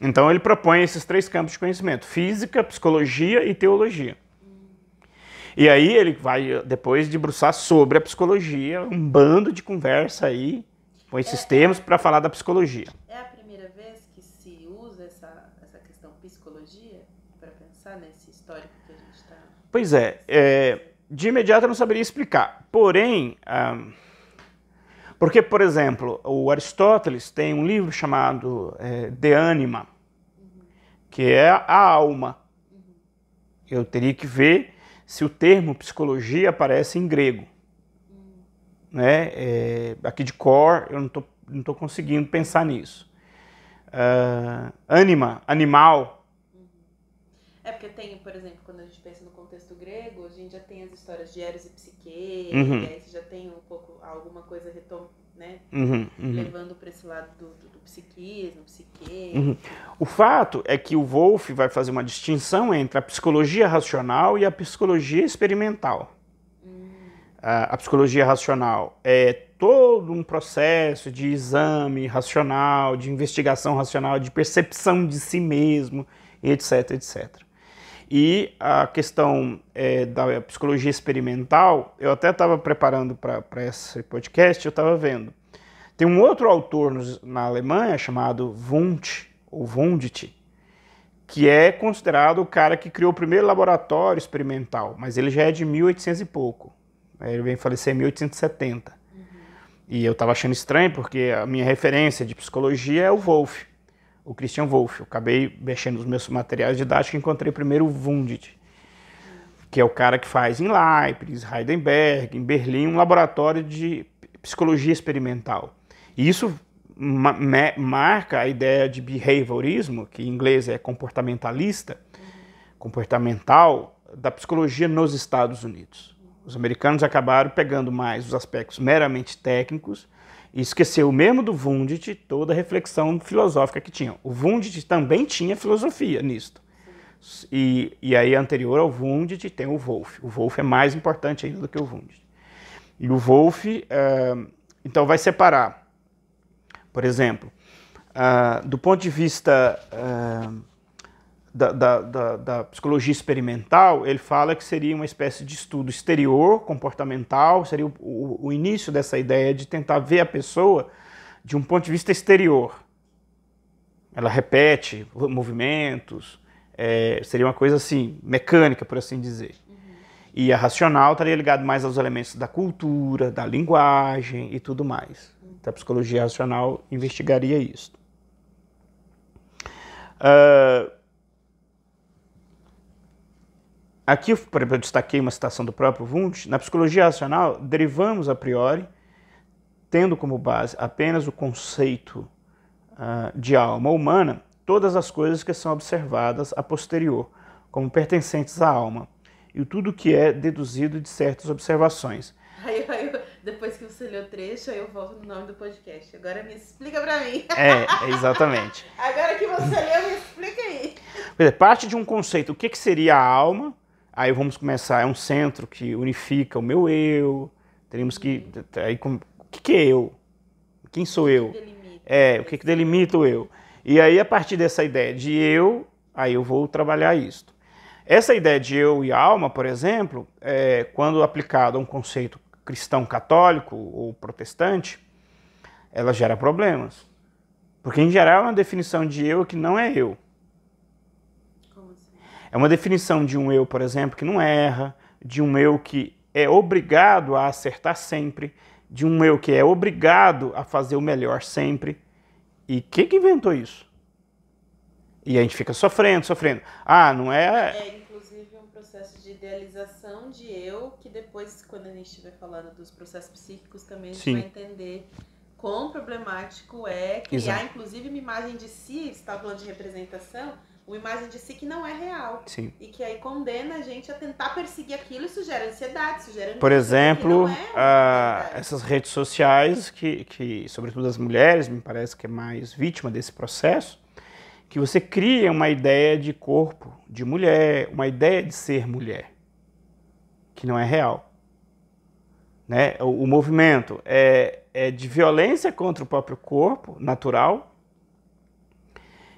Então ele propõe esses três campos de conhecimento: física, psicologia e teologia. E aí ele vai depois debruçar sobre a psicologia, um bando de conversa aí com esses é, termos para falar da psicologia. É a primeira vez que se usa essa, essa questão psicologia para pensar nesse histórico que a gente está. Pois é, é, de imediato eu não saberia explicar. Porém, porque, por exemplo, o Aristóteles tem um livro chamado é, De Anima, que é a alma. Eu teria que ver se o termo psicologia aparece em grego. Né? É, aqui de cor, eu não estou não conseguindo pensar nisso. Uh, anima, animal. É porque tem, por exemplo, quando a gente pensa no contexto grego, a gente já tem as histórias de Eros e Psique, uhum. e aí você já tem um pouco alguma coisa retom né? Uhum, uhum. levando para esse lado do, do, do psiquismo, psique. Uhum. O fato é que o Wolff vai fazer uma distinção entre a psicologia racional e a psicologia experimental. Hum. A, a psicologia racional é todo um processo de exame racional, de investigação racional, de percepção de si mesmo, etc, etc. E a questão é, da psicologia experimental, eu até estava preparando para esse podcast, eu estava vendo. Tem um outro autor na Alemanha chamado Wundt, o Wundt, que é considerado o cara que criou o primeiro laboratório experimental, mas ele já é de 1800 e pouco. Ele vem falecer em 1870. Uhum. E eu estava achando estranho porque a minha referência de psicologia é o Wolff, o Christian Wolff. Eu acabei mexendo nos meus materiais didáticos e encontrei primeiro o Wundt, que é o cara que faz em Leipzig, Heidelberg, em Berlim, um laboratório de psicologia experimental. E isso ma marca a ideia de behaviorismo, que em inglês é comportamentalista, comportamental, da psicologia nos Estados Unidos. Os americanos acabaram pegando mais os aspectos meramente técnicos e esqueceu mesmo do Wundt toda a reflexão filosófica que tinha. O Wundt também tinha filosofia nisto. E, e aí, anterior ao Wundt, tem o Wolff. O Wolff é mais importante ainda do que o Wundt. E o Wolff, uh, então, vai separar por exemplo, uh, do ponto de vista uh, da, da, da, da, psicologia experimental, ele fala que seria uma espécie de estudo exterior, comportamental, seria o, o, o início dessa ideia de tentar ver a pessoa de um ponto de vista exterior. Ela repete movimentos, é, seria uma coisa assim, mecânica, por assim dizer. Uhum. E a racional estaria ligado mais aos elementos da cultura, da linguagem e tudo mais da psicologia racional investigaria isso. Uh, aqui, por exemplo, eu destaquei uma citação do próprio Wundt. Na psicologia racional, derivamos a priori, tendo como base apenas o conceito uh, de alma humana, todas as coisas que são observadas a posterior, como pertencentes à alma, e tudo que é deduzido de certas observações. Aí, aí, depois que você leu o trecho, aí eu volto no nome do podcast. Agora me explica pra mim. É, exatamente. <laughs> Agora que você leu, me explica aí. Parte de um conceito, o que, que seria a alma? Aí vamos começar, é um centro que unifica o meu eu. Teríamos que. Aí, o que, que é eu? Quem sou eu? É, o que, que delimita o eu? E aí, a partir dessa ideia de eu, aí eu vou trabalhar isso. Essa ideia de eu e alma, por exemplo, é, quando aplicado a um conceito cristão católico ou protestante, ela gera problemas. Porque, em geral, é uma definição de eu que não é eu. É uma definição de um eu, por exemplo, que não erra, de um eu que é obrigado a acertar sempre, de um eu que é obrigado a fazer o melhor sempre. E quem que inventou isso? E a gente fica sofrendo, sofrendo. Ah, não é. É, inclusive, um processo de idealização de eu, que depois, quando a gente estiver falando dos processos psíquicos, também a gente Sim. vai entender quão problemático é criar, Exato. inclusive, uma imagem de si, você está falando de representação, uma imagem de si que não é real. Sim. E que aí condena a gente a tentar perseguir aquilo, isso gera ansiedade, isso gera Por exemplo, é verdade. essas redes sociais, que, que, sobretudo as mulheres, me parece que é mais vítima desse processo, que você cria uma ideia de corpo de mulher, uma ideia de ser mulher, que não é real. Né? O, o movimento é, é de violência contra o próprio corpo natural.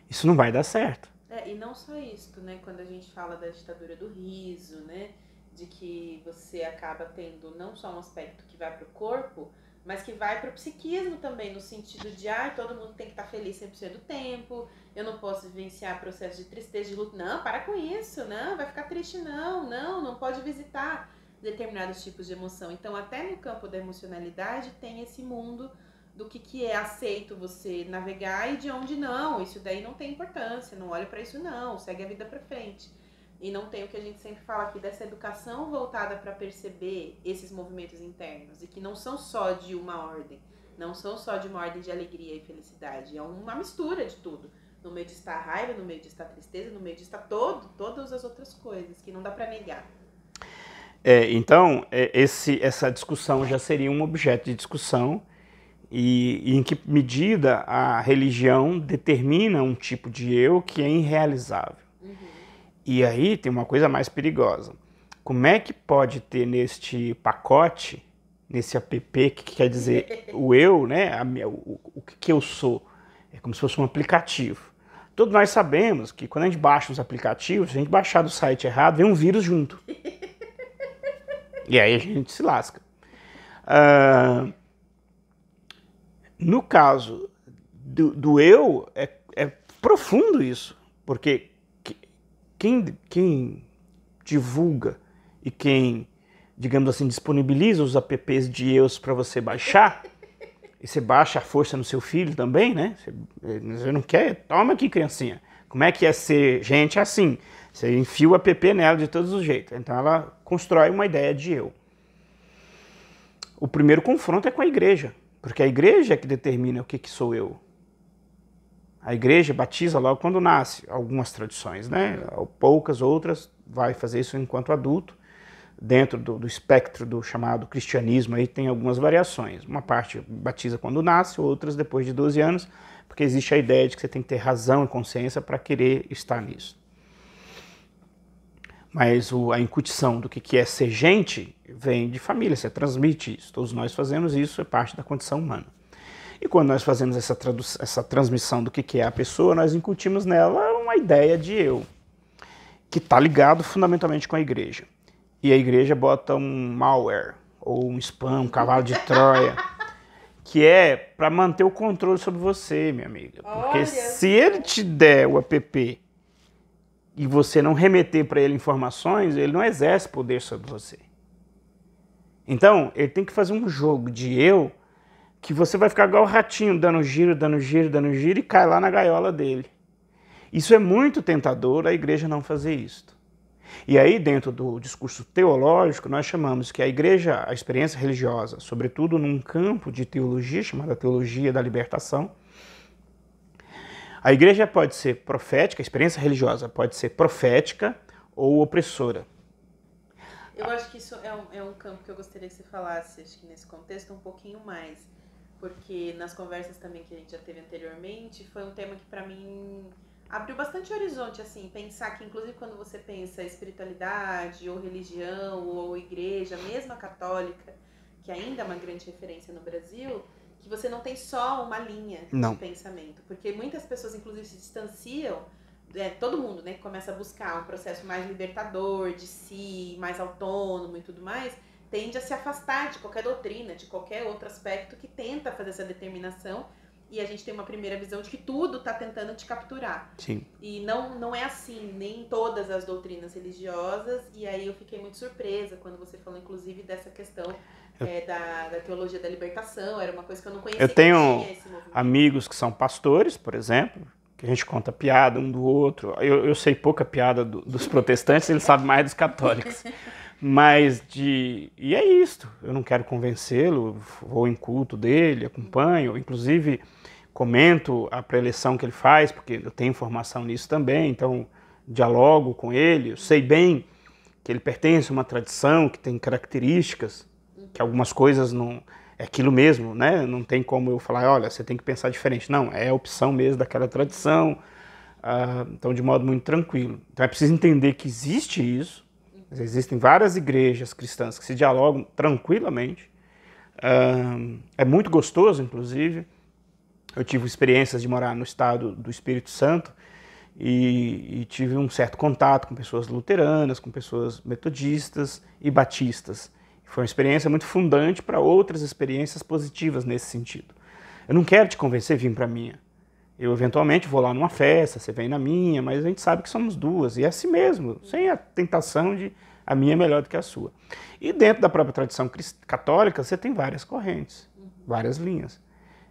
Isso não vai dar certo. É, e não só isso, né? Quando a gente fala da ditadura do riso, né? De que você acaba tendo não só um aspecto que vai pro corpo, mas que vai pro psiquismo também, no sentido de, ah, todo mundo tem que estar feliz 100% do tempo, eu não posso vivenciar processo de tristeza, de luto. Não, para com isso, não, vai ficar triste, não, não, não pode visitar determinados tipos de emoção. Então, até no campo da emocionalidade, tem esse mundo do que, que é aceito você navegar e de onde não. Isso daí não tem importância, não olha para isso não, segue a vida para frente. E não tem o que a gente sempre fala aqui dessa educação voltada para perceber esses movimentos internos e que não são só de uma ordem, não são só de uma ordem de alegria e felicidade, é uma mistura de tudo. No meio de estar raiva, no meio de estar tristeza, no meio de estar todo, todas as outras coisas que não dá para negar. É, então, é, esse, essa discussão já seria um objeto de discussão e, e em que medida a religião determina um tipo de eu que é irrealizável. E aí tem uma coisa mais perigosa. Como é que pode ter neste pacote, nesse app, que quer dizer o eu, né, a minha- o, o que eu sou? É como se fosse um aplicativo. Todos nós sabemos que quando a gente baixa os aplicativos, se a gente baixar do site errado, vem um vírus junto. E aí a gente se lasca. Ah, no caso do, do eu, é, é profundo isso, porque quem, quem divulga e quem, digamos assim, disponibiliza os apps de EOS para você baixar, <laughs> e você baixa a força no seu filho também, né? Você, você não quer? Toma aqui, criancinha. Como é que é ser gente assim? Você enfia o app nela de todos os jeitos. Então ela constrói uma ideia de eu. O primeiro confronto é com a igreja, porque a igreja é que determina o que, que sou eu. A igreja batiza logo quando nasce, algumas tradições, né? Poucas outras vai fazer isso enquanto adulto. Dentro do, do, espectro do chamado cristianismo aí tem algumas variações. Uma parte batiza quando nasce, outras depois de 12 anos, porque existe a ideia de que você tem que ter razão e consciência para querer estar nisso. Mas o, a incutição do que, que é ser gente vem de família, você transmite isso. Todos nós fazemos isso, é parte da condição humana. E quando nós fazemos essa, essa transmissão do que, que é a pessoa, nós incutimos nela uma ideia de eu, que está ligado fundamentalmente com a igreja. E a igreja bota um malware, ou um spam, um cavalo de Troia, <laughs> que é para manter o controle sobre você, minha amiga. Porque Olha. se ele te der o app e você não remeter para ele informações, ele não exerce poder sobre você. Então, ele tem que fazer um jogo de eu que você vai ficar igual o ratinho, dando giro, dando giro, dando giro e cai lá na gaiola dele. Isso é muito tentador a igreja não fazer isto. E aí, dentro do discurso teológico, nós chamamos que a igreja, a experiência religiosa, sobretudo num campo de teologia chamada teologia da libertação, a igreja pode ser profética, a experiência religiosa pode ser profética ou opressora. Eu acho que isso é um, é um campo que eu gostaria que você falasse, acho que nesse contexto, um pouquinho mais porque nas conversas também que a gente já teve anteriormente, foi um tema que para mim abriu bastante horizonte, assim, pensar que inclusive quando você pensa espiritualidade, ou religião, ou igreja, mesmo a católica, que ainda é uma grande referência no Brasil, que você não tem só uma linha não. de pensamento, porque muitas pessoas inclusive se distanciam é, todo mundo, né, que começa a buscar um processo mais libertador de si, mais autônomo e tudo mais, tende a se afastar de qualquer doutrina, de qualquer outro aspecto que tenta fazer essa determinação. E a gente tem uma primeira visão de que tudo está tentando te capturar. Sim. E não, não é assim, nem todas as doutrinas religiosas. E aí eu fiquei muito surpresa quando você falou, inclusive, dessa questão. É, da, da teologia da libertação. Era uma coisa que eu não conhecia. Eu tenho amigos que são pastores, por exemplo, que a gente conta piada um do outro. Eu, eu sei pouca piada do, dos <laughs> protestantes, eles sabem mais dos católicos. Mas de. E é isto. Eu não quero convencê-lo, vou em culto dele, acompanho, inclusive comento a preleção que ele faz, porque eu tenho informação nisso também, então dialogo com ele, eu sei bem que ele pertence a uma tradição que tem características, que algumas coisas não. É aquilo mesmo, né? Não tem como eu falar, olha, você tem que pensar diferente. Não, é a opção mesmo daquela tradição. Uh, então, de modo muito tranquilo. Então, é preciso entender que existe isso, Existem várias igrejas cristãs que se dialogam tranquilamente. é muito gostoso, inclusive. Eu tive experiências de morar no estado do Espírito Santo e, e tive um certo contato com pessoas luteranas, com pessoas metodistas e batistas. Foi uma experiência muito fundante para outras experiências positivas nesse sentido. Eu não quero te convencer a vir para minha. Eu eventualmente vou lá numa festa, você vem na minha, mas a gente sabe que somos duas. E é assim mesmo, sem a tentação de a minha é melhor do que a sua. E dentro da própria tradição católica, você tem várias correntes, várias linhas.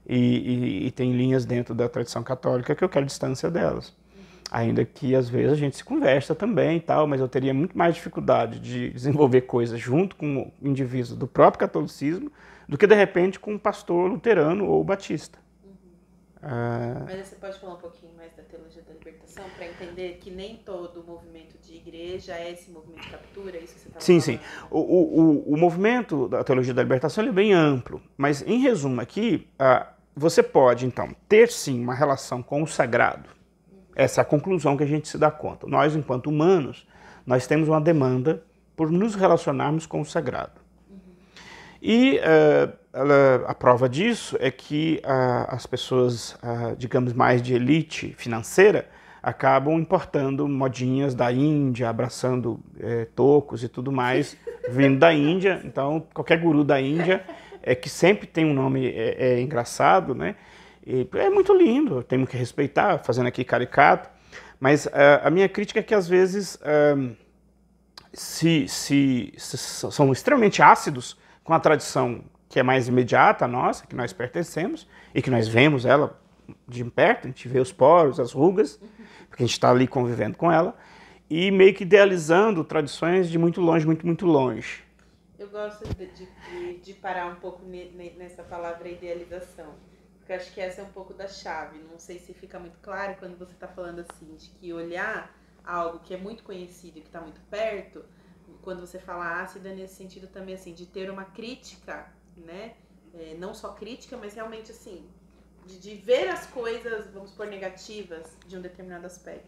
E, e, e, tem linhas dentro da tradição católica que eu quero distância delas. Ainda que às vezes a gente se conversa também e tal, mas eu teria muito mais dificuldade de desenvolver coisas junto com indivíduos do próprio catolicismo do que de repente com um pastor luterano ou batista. Ah, Mas você pode falar um pouquinho mais da teologia da libertação para entender que nem todo movimento de igreja é esse movimento de captura, é isso que você está Sim, falando? sim. O, o, o movimento da teologia da libertação é bem amplo, mas em resumo aqui, uh, você pode então ter sim uma relação com o sagrado. Essa é a conclusão que a gente se dá conta. Nós, enquanto humanos, nós temos uma demanda por nos relacionarmos com o sagrado. E uh, ela, a prova disso é que ah, as pessoas, ah, digamos, mais de elite financeira acabam importando modinhas da Índia, abraçando é, tocos e tudo mais, <laughs> vindo da Índia. Então, qualquer guru da Índia é que sempre tem um nome é, é engraçado, né? E é muito lindo, temos que respeitar, fazendo aqui caricato, mas uh, a minha crítica é que às vezes uh, se, se, se, são extremamente ácidos com a tradição que é mais imediata a nossa, que nós pertencemos e que nós vemos ela de perto, a gente vê os poros, as rugas, porque a gente está ali convivendo com ela, e meio que idealizando tradições de muito longe, muito, muito longe. Eu gosto de, de, de parar um pouco nessa palavra idealização, porque acho que essa é um pouco da chave. Não sei se fica muito claro quando você está falando assim, de que olhar algo que é muito conhecido e que está muito perto, quando você fala ácida nesse sentido também assim, de ter uma crítica, né? É, não só crítica, mas realmente assim, de, de ver as coisas, vamos por negativas de um determinado aspecto.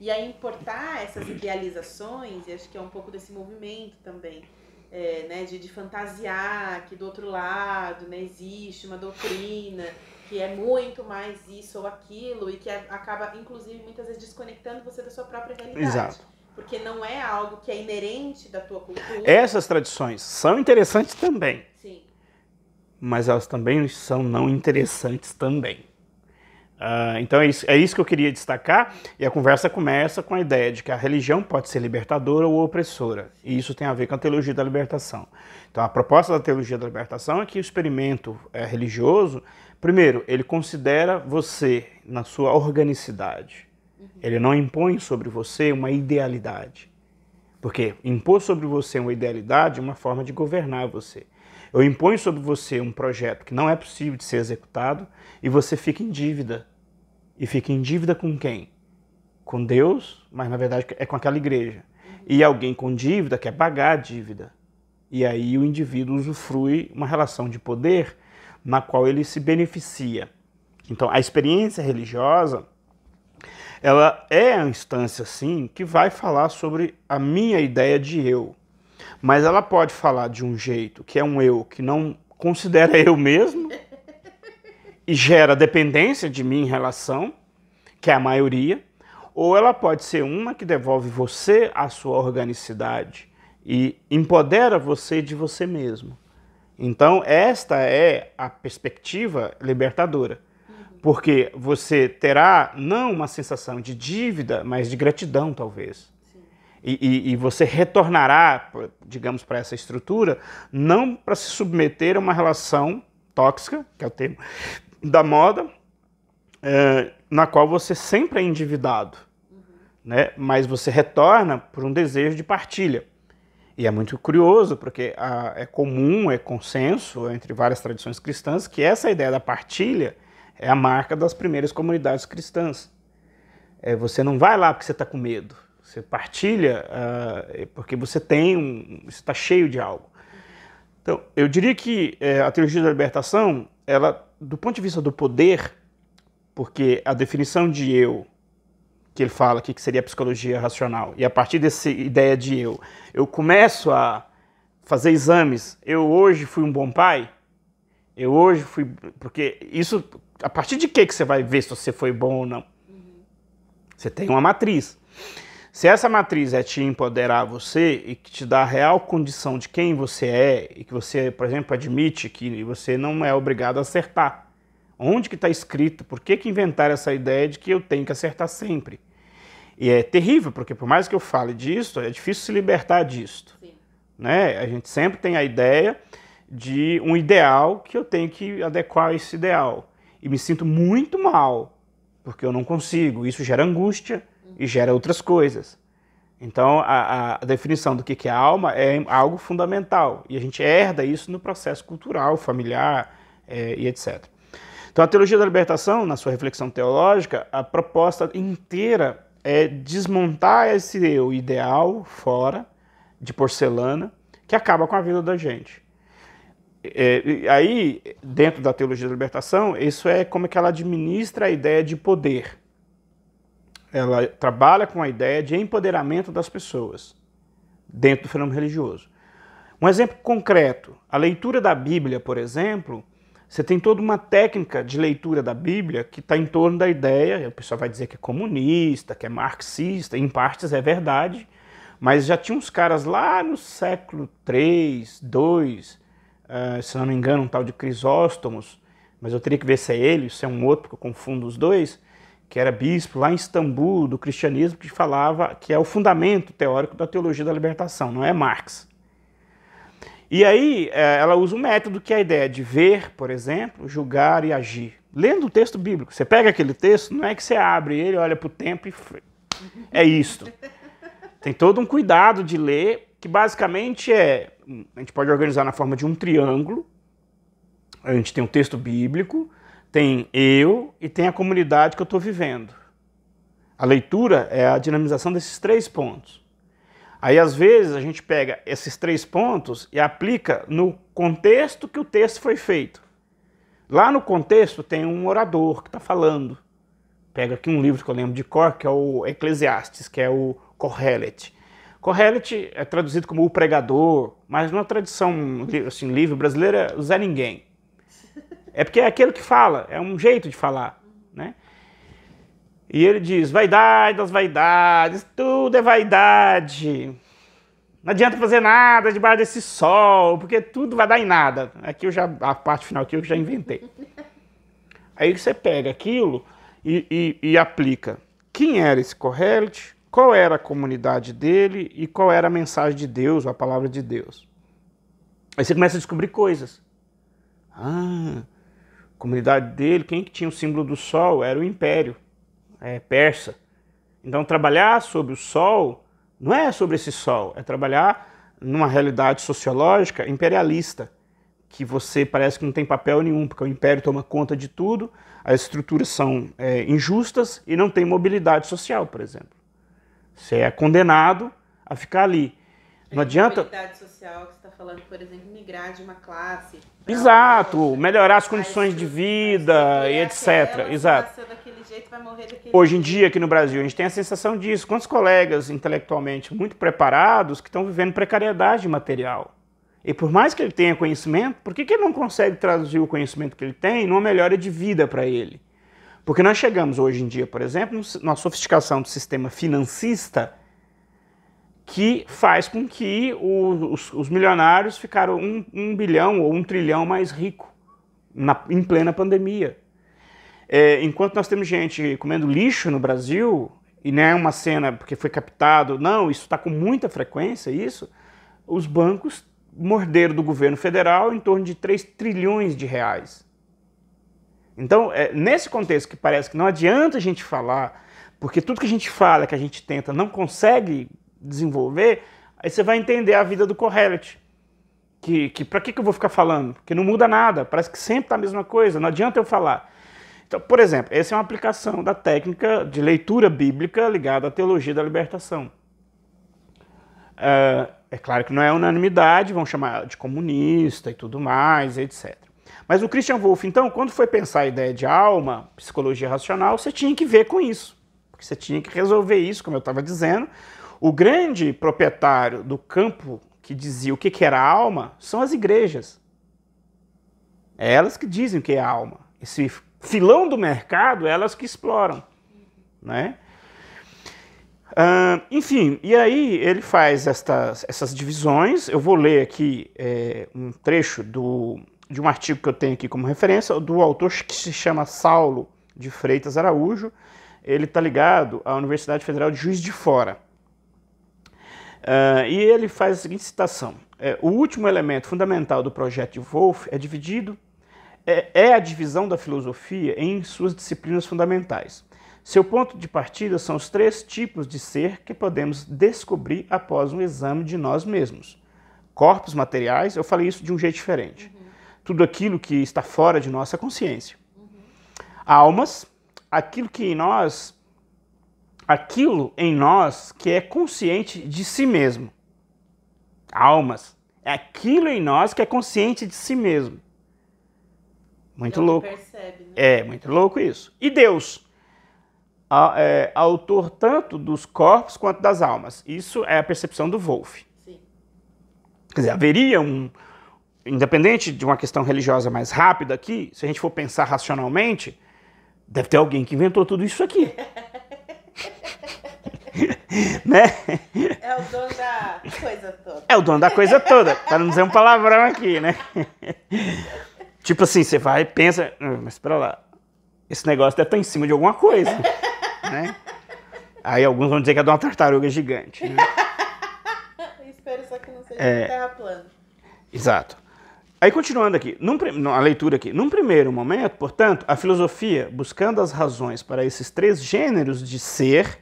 E aí importar essas idealizações, e acho que é um pouco desse movimento também, é, né, de, de fantasiar que do outro lado né, existe uma doutrina que é muito mais isso ou aquilo e que é, acaba, inclusive, muitas vezes desconectando você da sua própria realidade. Exato. Porque não é algo que é inerente da tua cultura. Essas tradições são interessantes também. Sim. Mas elas também são não interessantes também. Uh, então é isso, é isso que eu queria destacar, e a conversa começa com a ideia de que a religião pode ser libertadora ou opressora, e isso tem a ver com a teologia da libertação. Então a proposta da teologia da libertação é que o experimento é, religioso, primeiro, ele considera você na sua organicidade, ele não impõe sobre você uma idealidade, porque impor sobre você uma idealidade é uma forma de governar você. Eu imponho sobre você um projeto que não é possível de ser executado e você fica em dívida. E fica em dívida com quem? Com Deus, mas na verdade é com aquela igreja. E alguém com dívida quer pagar a dívida. E aí o indivíduo usufrui uma relação de poder na qual ele se beneficia. Então a experiência religiosa ela é a instância sim que vai falar sobre a minha ideia de eu. Mas ela pode falar de um jeito que é um eu que não considera eu mesmo e gera dependência de mim em relação, que é a maioria, ou ela pode ser uma que devolve você a sua organicidade e empodera você de você mesmo. Então, esta é a perspectiva libertadora. Porque você terá não uma sensação de dívida, mas de gratidão, talvez. E, e, e, você retornará, digamos, para essa estrutura, não para se submeter a uma relação tóxica, que é o termo da moda, é, na qual você sempre é endividado, uhum. né? mas você retorna por um desejo de partilha. E é muito curioso, porque a, é comum, é consenso entre várias tradições cristãs, que essa ideia da partilha é a marca das primeiras comunidades cristãs. É, você não vai lá porque você está com medo você partilha uh, porque você tem um, você está cheio de algo. Então, eu diria que é, a teologia da libertação, ela, do ponto de vista do poder, porque a definição de eu que ele fala aqui que seria a psicologia racional e a partir dessa ideia de eu, eu começo a fazer exames. Eu hoje fui um bom pai. Eu hoje fui porque isso a partir de que que você vai ver se você foi bom ou não? Você tem uma matriz. Se essa matriz é te empoderar você e que te dá a real condição de quem você é e que você, por exemplo, admite que você não é obrigado a acertar. Onde que está escrito? Por que, que inventaram essa ideia de que eu tenho que acertar sempre? E é terrível, porque por mais que eu fale disso, é difícil se libertar disto. Né? A gente sempre tem a ideia de um ideal que eu tenho que adequar a esse ideal. E me sinto muito mal, porque eu não consigo. Isso gera angústia, e gera outras coisas. Então, a, a, definição do que é alma é algo fundamental e a gente herda isso no processo cultural, familiar é, e etc. Então, a teologia da libertação, na sua reflexão teológica, a proposta inteira é desmontar esse eu ideal fora de porcelana que acaba com a vida da gente. É, aí, dentro da teologia da libertação, isso é como é que ela administra a ideia de poder ela trabalha com a ideia de empoderamento das pessoas dentro do fenômeno religioso. Um exemplo concreto, a leitura da Bíblia, por exemplo, você tem toda uma técnica de leitura da Bíblia que está em torno da ideia, o pessoal vai dizer que é comunista, que é marxista, em partes é verdade, mas já tinha uns caras lá no século 3, 2, uh, se não me engano, um tal de Crisóstomos, mas eu teria que ver se é ele, se é um outro, porque eu confundo os dois, que era bispo lá em Istambul, do cristianismo, que falava que é o fundamento teórico da teologia da libertação, não é Marx. E aí é, ela usa um método que é a ideia de ver, por exemplo, julgar e agir. Lendo o texto bíblico, você pega aquele texto, não é que você abre ele, olha para o tempo e é isto. Tem todo um cuidado de ler, que basicamente é, a gente pode organizar na forma de um triângulo. A gente tem um texto bíblico, tem eu e tem a comunidade que eu estou vivendo. A leitura é a dinamização desses três pontos. Aí, às vezes, a gente pega esses três pontos e aplica no contexto que o texto foi feito. Lá no contexto tem um orador que está falando. Pega aqui um livro que eu lembro de cor, que é o Eclesiastes, que é o Kohelet. Kohelet é traduzido como o pregador, mas numa tradição assim, livre brasileira, o Zé Ninguém. É porque é aquele que fala, é um jeito de falar. Né? E ele diz: vaidade das vaidades, tudo é vaidade. Não adianta fazer nada debaixo desse sol, porque tudo vai dar em nada. Aqui eu já, a parte final aqui eu já inventei. <laughs> Aí você pega aquilo e, e, e aplica. Quem era esse Kohelet? Qual era a comunidade dele e qual era a mensagem de Deus, a palavra de Deus? Aí você começa a descobrir coisas. Ah, comunidade dele, quem que tinha o símbolo do sol? Era o império é, persa. Então, trabalhar sobre o sol não é sobre esse sol, é trabalhar numa realidade sociológica imperialista, que você parece que não tem papel nenhum, porque o império toma conta de tudo, as estruturas são é, injustas e não tem mobilidade social, por exemplo. Você é condenado a ficar ali. Não adianta. Social que você está falando, por exemplo, migrar de uma classe. Exato, melhorar as condições de vida e etc. Exato jeito vai morrer daquele Hoje em dia, aqui no Brasil, a gente tem a sensação disso. Quantos colegas intelectualmente muito preparados que estão vivendo precariedade material? E por mais que ele tenha conhecimento, por que, que ele não consegue traduzir o conhecimento que ele tem numa melhora de vida para ele? Porque nós chegamos hoje em dia, por exemplo, numa sofisticação do sistema financista que faz com que os, os milionários ficaram um, um, bilhão ou um trilhão mais rico na, em plena pandemia. É, enquanto nós temos gente comendo lixo no Brasil, e não é uma cena porque foi captado, não, isso está com muita frequência, isso, os bancos morderam do governo federal em torno de 3 trilhões de reais. Então, é, nesse contexto que parece que não adianta a gente falar, porque tudo que a gente fala, que a gente tenta, não consegue desenvolver, aí você vai entender a vida do Correlet. Que, que para que, que eu vou ficar falando? Porque não muda nada, parece que sempre está a mesma coisa, não adianta eu falar. Então, por exemplo, essa é uma aplicação da técnica de leitura bíblica ligada à teologia da libertação. É, é claro que não é unanimidade, vão chamar de comunista e tudo mais, etc. Mas o Christian Wolff, então, quando foi pensar a ideia de alma, psicologia racional, você tinha que ver com isso. Porque você tinha que resolver isso, como eu estava dizendo. O grande proprietário do campo que dizia o que era alma são as igrejas. É elas que dizem o que é alma. Esse filão do mercado, elas que exploram, né? Uh, enfim, e aí ele faz estas, essas divisões. Eu vou ler aqui é, um trecho do, de um artigo que eu tenho aqui como referência, do autor que se chama Saulo de Freitas Araújo. Ele está ligado à Universidade Federal de Juiz de Fora. Uh, e ele faz a seguinte citação: é, O último elemento fundamental do projeto de Wolff é dividido é, é a divisão da filosofia em suas disciplinas fundamentais. Seu ponto de partida são os três tipos de ser que podemos descobrir após um exame de nós mesmos. Corpos materiais, eu falei isso de um jeito diferente. Uhum. Tudo aquilo que está fora de nossa consciência. Uhum. Almas, aquilo que em nós, aquilo em nós que é consciente de si mesmo. Almas, é aquilo em nós que é consciente de si mesmo. Muito louco. Percebe, né? É, muito louco isso. E Deus? A, é, autor tanto dos corpos quanto das almas. Isso é a percepção do Wolff. Sim. Quer dizer, haveria um. Independente de uma questão religiosa mais rápida aqui, se a gente for pensar racionalmente, deve ter alguém que inventou tudo isso aqui. <laughs> <laughs> né? É o dono da coisa toda. É o dono da coisa toda, para não dizer um palavrão aqui, né? Tipo assim, você vai e pensa, "Hum, mas espera lá, esse negócio deve estar em cima de alguma coisa, né? Aí alguns vão dizer que é de uma tartaruga gigante, né? <laughs> Espero só que não seja É. terra plana. Exato. Aí continuando aqui, num, a leitura aqui. Num primeiro momento, portanto, a filosofia, buscando as razões para esses três gêneros de ser,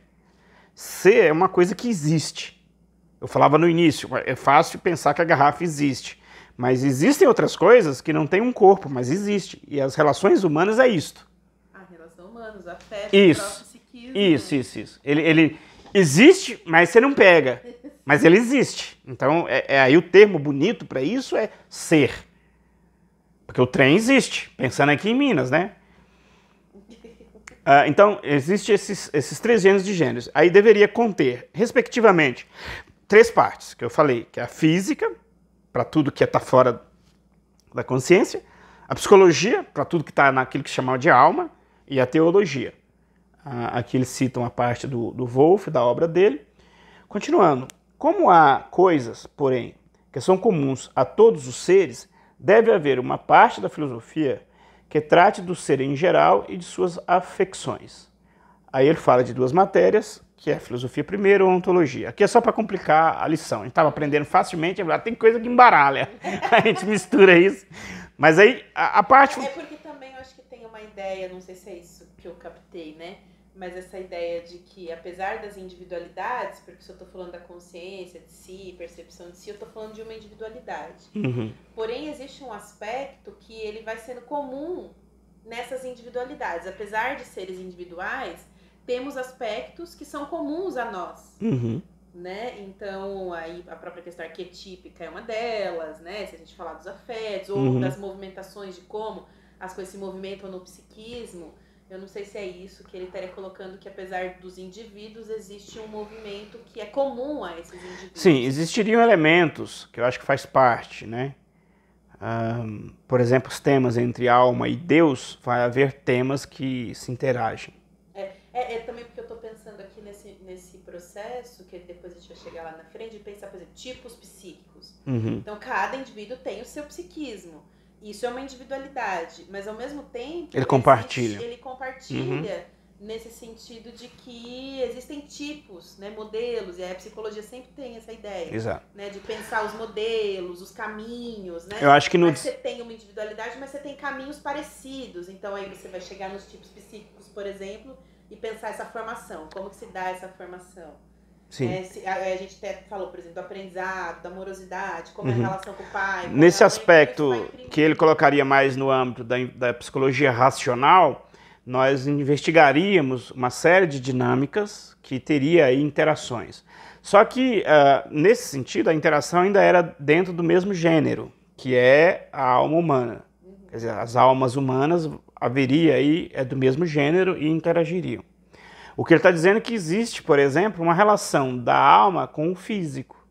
ser é uma coisa que existe. Eu falava no início, é fácil pensar que a garrafa existe. Mas existem outras coisas que não têm um corpo, mas existe. E as relações humanas é isto. A relação humana, os afetos, Isso. o psiquismo. Isso, isso, isso. Ele, ele existe, mas você não pega. Mas ele existe. Então, é, é aí o termo bonito para isso é ser. Porque o trem existe. Pensando aqui em Minas, né? Ah, então, existem esses, esses três gêneros de gêneros. Aí deveria conter, respectivamente, três partes que eu falei, que é a física, para tudo que está fora da consciência, a psicologia, para tudo que está naquilo que chamam de alma, e a teologia. Ah, aqui eles citam a parte do, do Wolff, da obra dele. Continuando, como há coisas, porém, que são comuns a todos os seres, deve haver uma parte da filosofia que trate do ser em geral e de suas afecções. Aí ele fala de duas matérias, que é filosofia primeiro ou ontologia. Aqui é só para complicar a lição. A gente estava aprendendo facilmente, agora tem coisa que embaralha. <laughs> A gente mistura isso. Mas aí a, a parte. É porque também eu acho que tem uma ideia, não sei se é isso que eu captei, né? Mas essa ideia de que, apesar das individualidades, porque se eu tô falando da consciência de si, percepção de si, eu tô falando de uma individualidade. Uhum. Porém, existe um aspecto que ele vai sendo comum nessas individualidades. Apesar de seres individuais, temos aspectos que são comuns a nós Uhum. né? Então, aí a própria questão arquetípica é uma delas, né? Se a gente falar dos afetos, ou Uhum. das movimentações de como as coisas se movimentam no psiquismo. Eu não sei se é isso que ele estaria colocando, que apesar dos indivíduos, existe um movimento que é comum a esses indivíduos. Sim, existiriam elementos que eu acho que faz parte, né? Ahn, por exemplo, os temas entre alma e Deus, vai haver temas que se interagem. É, é também porque eu tô pensando aqui nesse, nesse processo, que depois a gente vai chegar lá na frente, de pensar, por exemplo, tipos psíquicos. Uhum. Então, cada indivíduo tem o seu psiquismo. Isso é uma individualidade, mas ao mesmo tempo. Ele compartilha. Uhum. existe- ele compartilha nesse sentido de que existem tipos, né, modelos, e a psicologia sempre tem essa ideia, Exato. né, de pensar os modelos, os caminhos, né? Eu acho que. Mas você tem uma individualidade, mas você tem caminhos parecidos. Então aí você vai chegar nos tipos psíquicos, por exemplo, e pensar essa formação. Como que se dá essa formação? Sim. É, se- a, a gente até falou, por exemplo, do aprendizado, da amorosidade, como é Uhum. a relação com o pai. Nesse aspecto que ele colocaria mais no âmbito da, da psicologia racional, nós investigaríamos uma série de dinâmicas que teria aí interações. Só que, ah, nesse sentido, a interação ainda era dentro do mesmo gênero, que é a alma humana. Quer dizer, as almas humanas haveria aí é do mesmo gênero e interagiriam. O que ele está dizendo é que existe, por exemplo, uma relação da alma com o físico,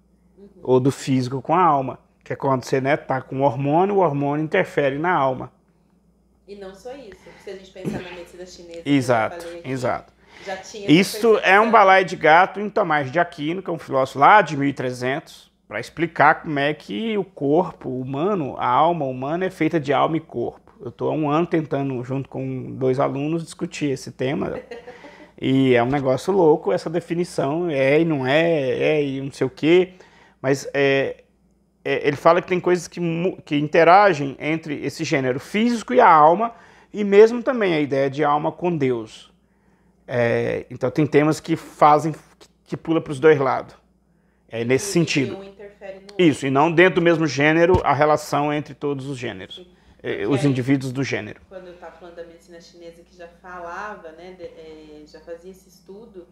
ou do físico com a alma, que é quando você está com o hormônio, o hormônio interfere na alma. E não só isso. Se a gente pensar na medicina chinesa, Exato, aqui, exato. já tinha essa Isso é um balai de gato em Tomás de Aquino, que é um filósofo lá de 1300, para explicar como é que o corpo humano, a alma humana é feita de alma e corpo. Eu estou há um ano tentando, junto com dois alunos, discutir esse tema. <laughs> E é um negócio louco essa definição, é e não é, é e não sei o quê. Mas é, é, ele fala que tem coisas que, que interagem entre esse gênero físico e a alma, e mesmo também a ideia de alma com Deus. É, então tem temas que fazem, que, que pula para os dois lados. É nesse E- sentido. Um. Isso, e não dentro do mesmo gênero, a relação entre todos os gêneros. É, os indivíduos do gênero. Quando eu estava falando da medicina chinesa, que já falava, né, de- é, já fazia esse estudo,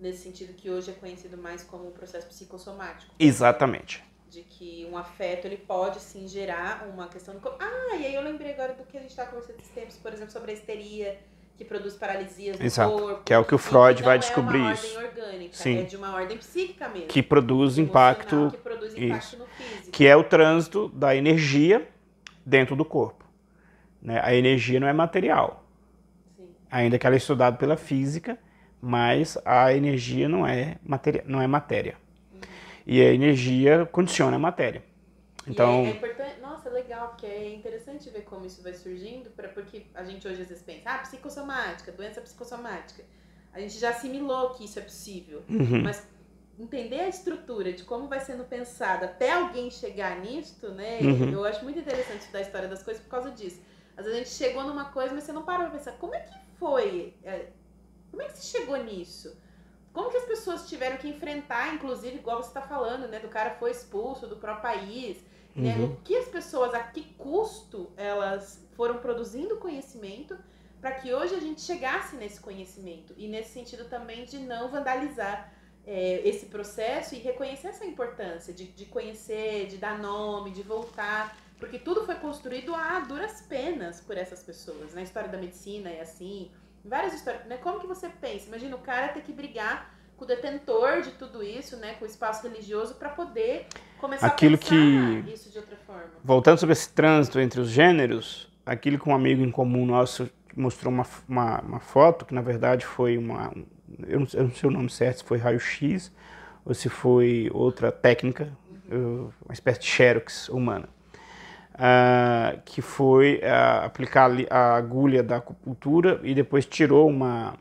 nesse sentido que hoje é conhecido mais como um processo psicossomático. Exatamente. De que um afeto ele pode sim gerar uma questão do corpo. Ah, e aí eu lembrei agora do que a gente estava conversando esses tempos, por exemplo, sobre a histeria, que produz paralisias no Exato, corpo. que é o que o Freud vai é descobrir uma isso. ordem orgânica, Sim. é de uma ordem psíquica mesmo. Que produz impacto, Que produz impacto no físico. que é o trânsito da energia dentro do corpo. né? A energia não é material. Ainda que ela é estudada pela física, mas a energia não é matéria. Não é matéria. E a energia condiciona a matéria. Então, é, é importante. Nossa, legal, porque é interessante ver como isso vai surgindo, pra, porque a gente hoje às vezes pensa, ah, psicossomática, doença psicossomática. A gente já assimilou que isso é possível. Uhum. Mas entender a estrutura de como vai sendo pensado até alguém chegar nisto, né? Uhum. Eu acho muito interessante estudar a história das coisas por causa disso. Às vezes a gente chegou numa coisa, mas você não parou pra pensar, como é que foi? É, Como é que você chegou nisso? Como que as pessoas tiveram que enfrentar, inclusive, igual você está falando, né? Do cara foi expulso do próprio país. Né? Uhum. O que as pessoas, a que custo elas foram produzindo conhecimento para que hoje a gente chegasse nesse conhecimento. E nesse sentido também de não vandalizar é, esse processo e reconhecer essa importância de, de conhecer, de dar nome, de voltar. Porque tudo foi construído a duras penas por essas pessoas. Na história da medicina é assim. Várias histórias. Né? Como que você pensa? Imagina o cara ter que brigar com o detentor de tudo isso, né? Com o espaço religioso para poder começar Aquilo a pensar que- isso de outra forma. Voltando sobre esse trânsito entre os gêneros, aquilo que um amigo em comum nosso mostrou uma, uma, uma foto, que na verdade foi uma. Eu não, eu não sei o nome certo, se foi raio-x ou se foi outra técnica, uma espécie de xerox humana. Ah, que foi ah, aplicar a agulha da acupuntura e depois tirou uma.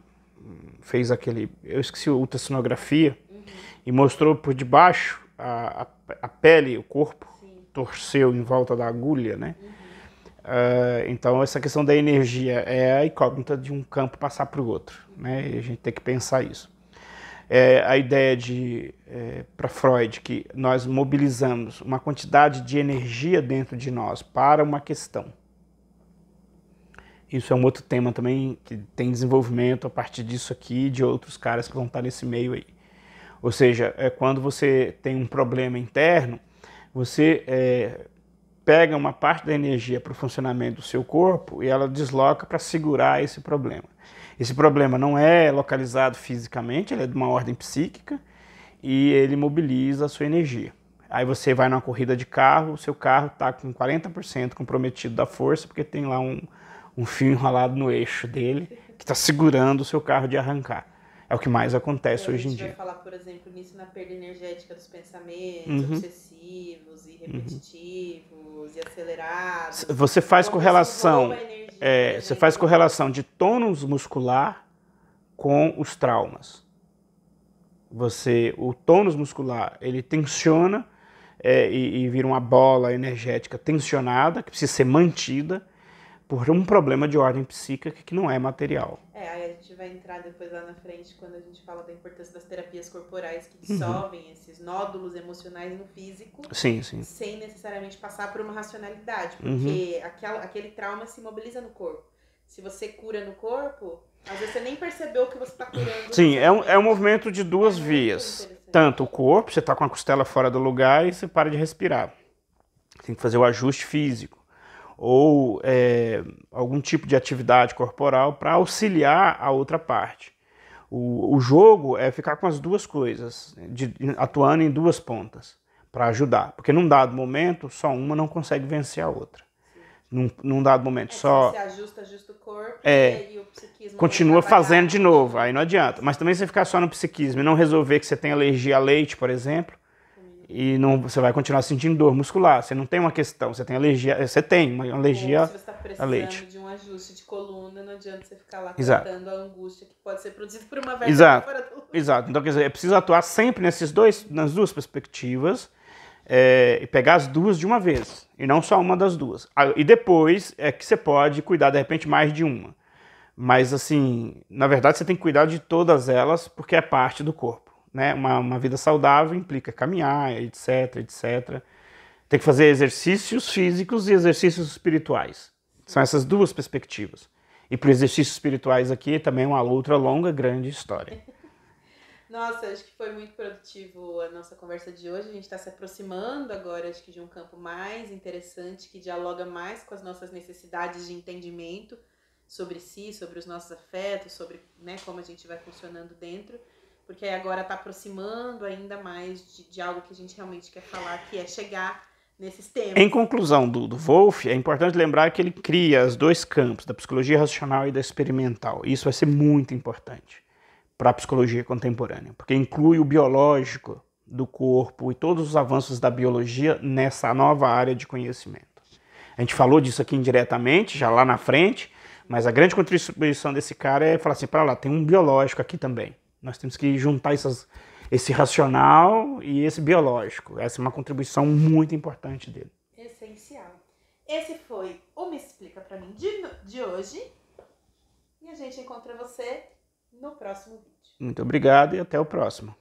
fez aquele. eu esqueci, ultrassonografia e mostrou por debaixo a, a, a pele, o corpo Sim. torceu em volta da agulha, né? Ah, então essa questão da energia é a incógnita de um campo passar para o outro, né? E a gente tem que pensar isso. É, a ideia de para Freud que nós mobilizamos uma quantidade de energia dentro de nós para uma questão. Isso é um outro tema também que tem desenvolvimento a partir disso aqui de outros caras que vão estar nesse meio aí. Ou seja, é quando você tem um problema interno, você é, pega uma parte da energia para o funcionamento do seu corpo e ela desloca para segurar esse problema. Esse problema não é localizado fisicamente, ele é de uma ordem psíquica e ele mobiliza a sua energia. Aí você vai numa corrida de carro, o seu carro está com 40% comprometido da força, porque tem lá um, um fio enrolado no eixo dele que está segurando o seu carro de arrancar. É o que mais acontece E a hoje em gente vai dia. falar, por exemplo, nisso na perda energética dos pensamentos Uhum. obsessivos e repetitivos e acelerados. Você faz correlação. É, você faz correlação de tônus muscular com os traumas. Você, o tônus muscular, ele tensiona é, e, e vira uma bola energética tensionada que precisa ser mantida por um problema de ordem psíquica que não é material. É, vai entrar depois lá na frente quando a gente fala da importância das terapias corporais que Uhum. dissolvem esses nódulos emocionais no físico Sim, sim. sem necessariamente passar por uma racionalidade, Uhum. porque aquela, aquele trauma se mobiliza no corpo. Se você cura no corpo, às vezes você nem percebeu que você está curando. Sim, é um, é um movimento de duas É vias. Tanto o corpo, você está com a costela fora do lugar e você para de respirar. Tem que fazer o ajuste físico. Ou é, algum tipo de atividade corporal para auxiliar a outra parte. O, o jogo é ficar com as duas coisas, de- atuando em duas pontas, para ajudar. Porque num dado momento, só uma não consegue vencer a outra. Num, num dado momento, É, só Se você ajusta, ajusta o corpo É. e, o psiquismo continua fazendo de novo, aí não adianta. Mas também você ficar só no psiquismo e não resolver que você tem alergia a leite, por exemplo, e não, você vai continuar sentindo dor muscular. Você não tem uma questão, você tem alergia, você tem uma Ou alergia. se você está a precisando leite. de um ajuste de coluna, não adianta você ficar lá Exato. tratando a angústia que pode ser produzida por uma vértebra Exato. fora do. Exato. Então, quer dizer, é preciso atuar sempre nesses dois, nas duas perspectivas é, e pegar as duas de uma vez, e não só uma das duas. Ah, E depois é que você pode cuidar, de repente, mais de uma. Mas, assim, na verdade, você tem que cuidar de todas elas, porque é parte do corpo. Né? Uma, uma vida saudável implica caminhar, etc, etc. Tem que fazer exercícios físicos e exercícios espirituais. São essas duas perspectivas. E para exercícios espirituais aqui também é uma outra longa, grande história. <laughs> Nossa, acho que foi muito produtivo a nossa conversa de hoje. A gente está se aproximando agora, acho que de um campo mais interessante, que dialoga mais com as nossas necessidades de entendimento sobre si, sobre os nossos afetos, sobre né, como a gente vai funcionando dentro. Porque agora está aproximando ainda mais de, de algo que a gente realmente quer falar, que é chegar nesses temas. Em conclusão do, do Wolff, é importante lembrar que ele cria os dois campos, da psicologia racional e da experimental. Isso vai ser muito importante para a psicologia contemporânea, porque inclui o biológico do corpo e todos os avanços da biologia nessa nova área de conhecimento. A gente falou disso aqui indiretamente, já lá na frente, mas a grande contribuição desse cara é falar assim, para lá, tem um biológico aqui também. Nós temos que juntar essas, esse racional e esse biológico. Essa é uma contribuição muito importante dele. Essencial. Esse foi o Me Explica para mim de, de hoje. E a gente encontra você no próximo vídeo. Muito obrigado e até o próximo.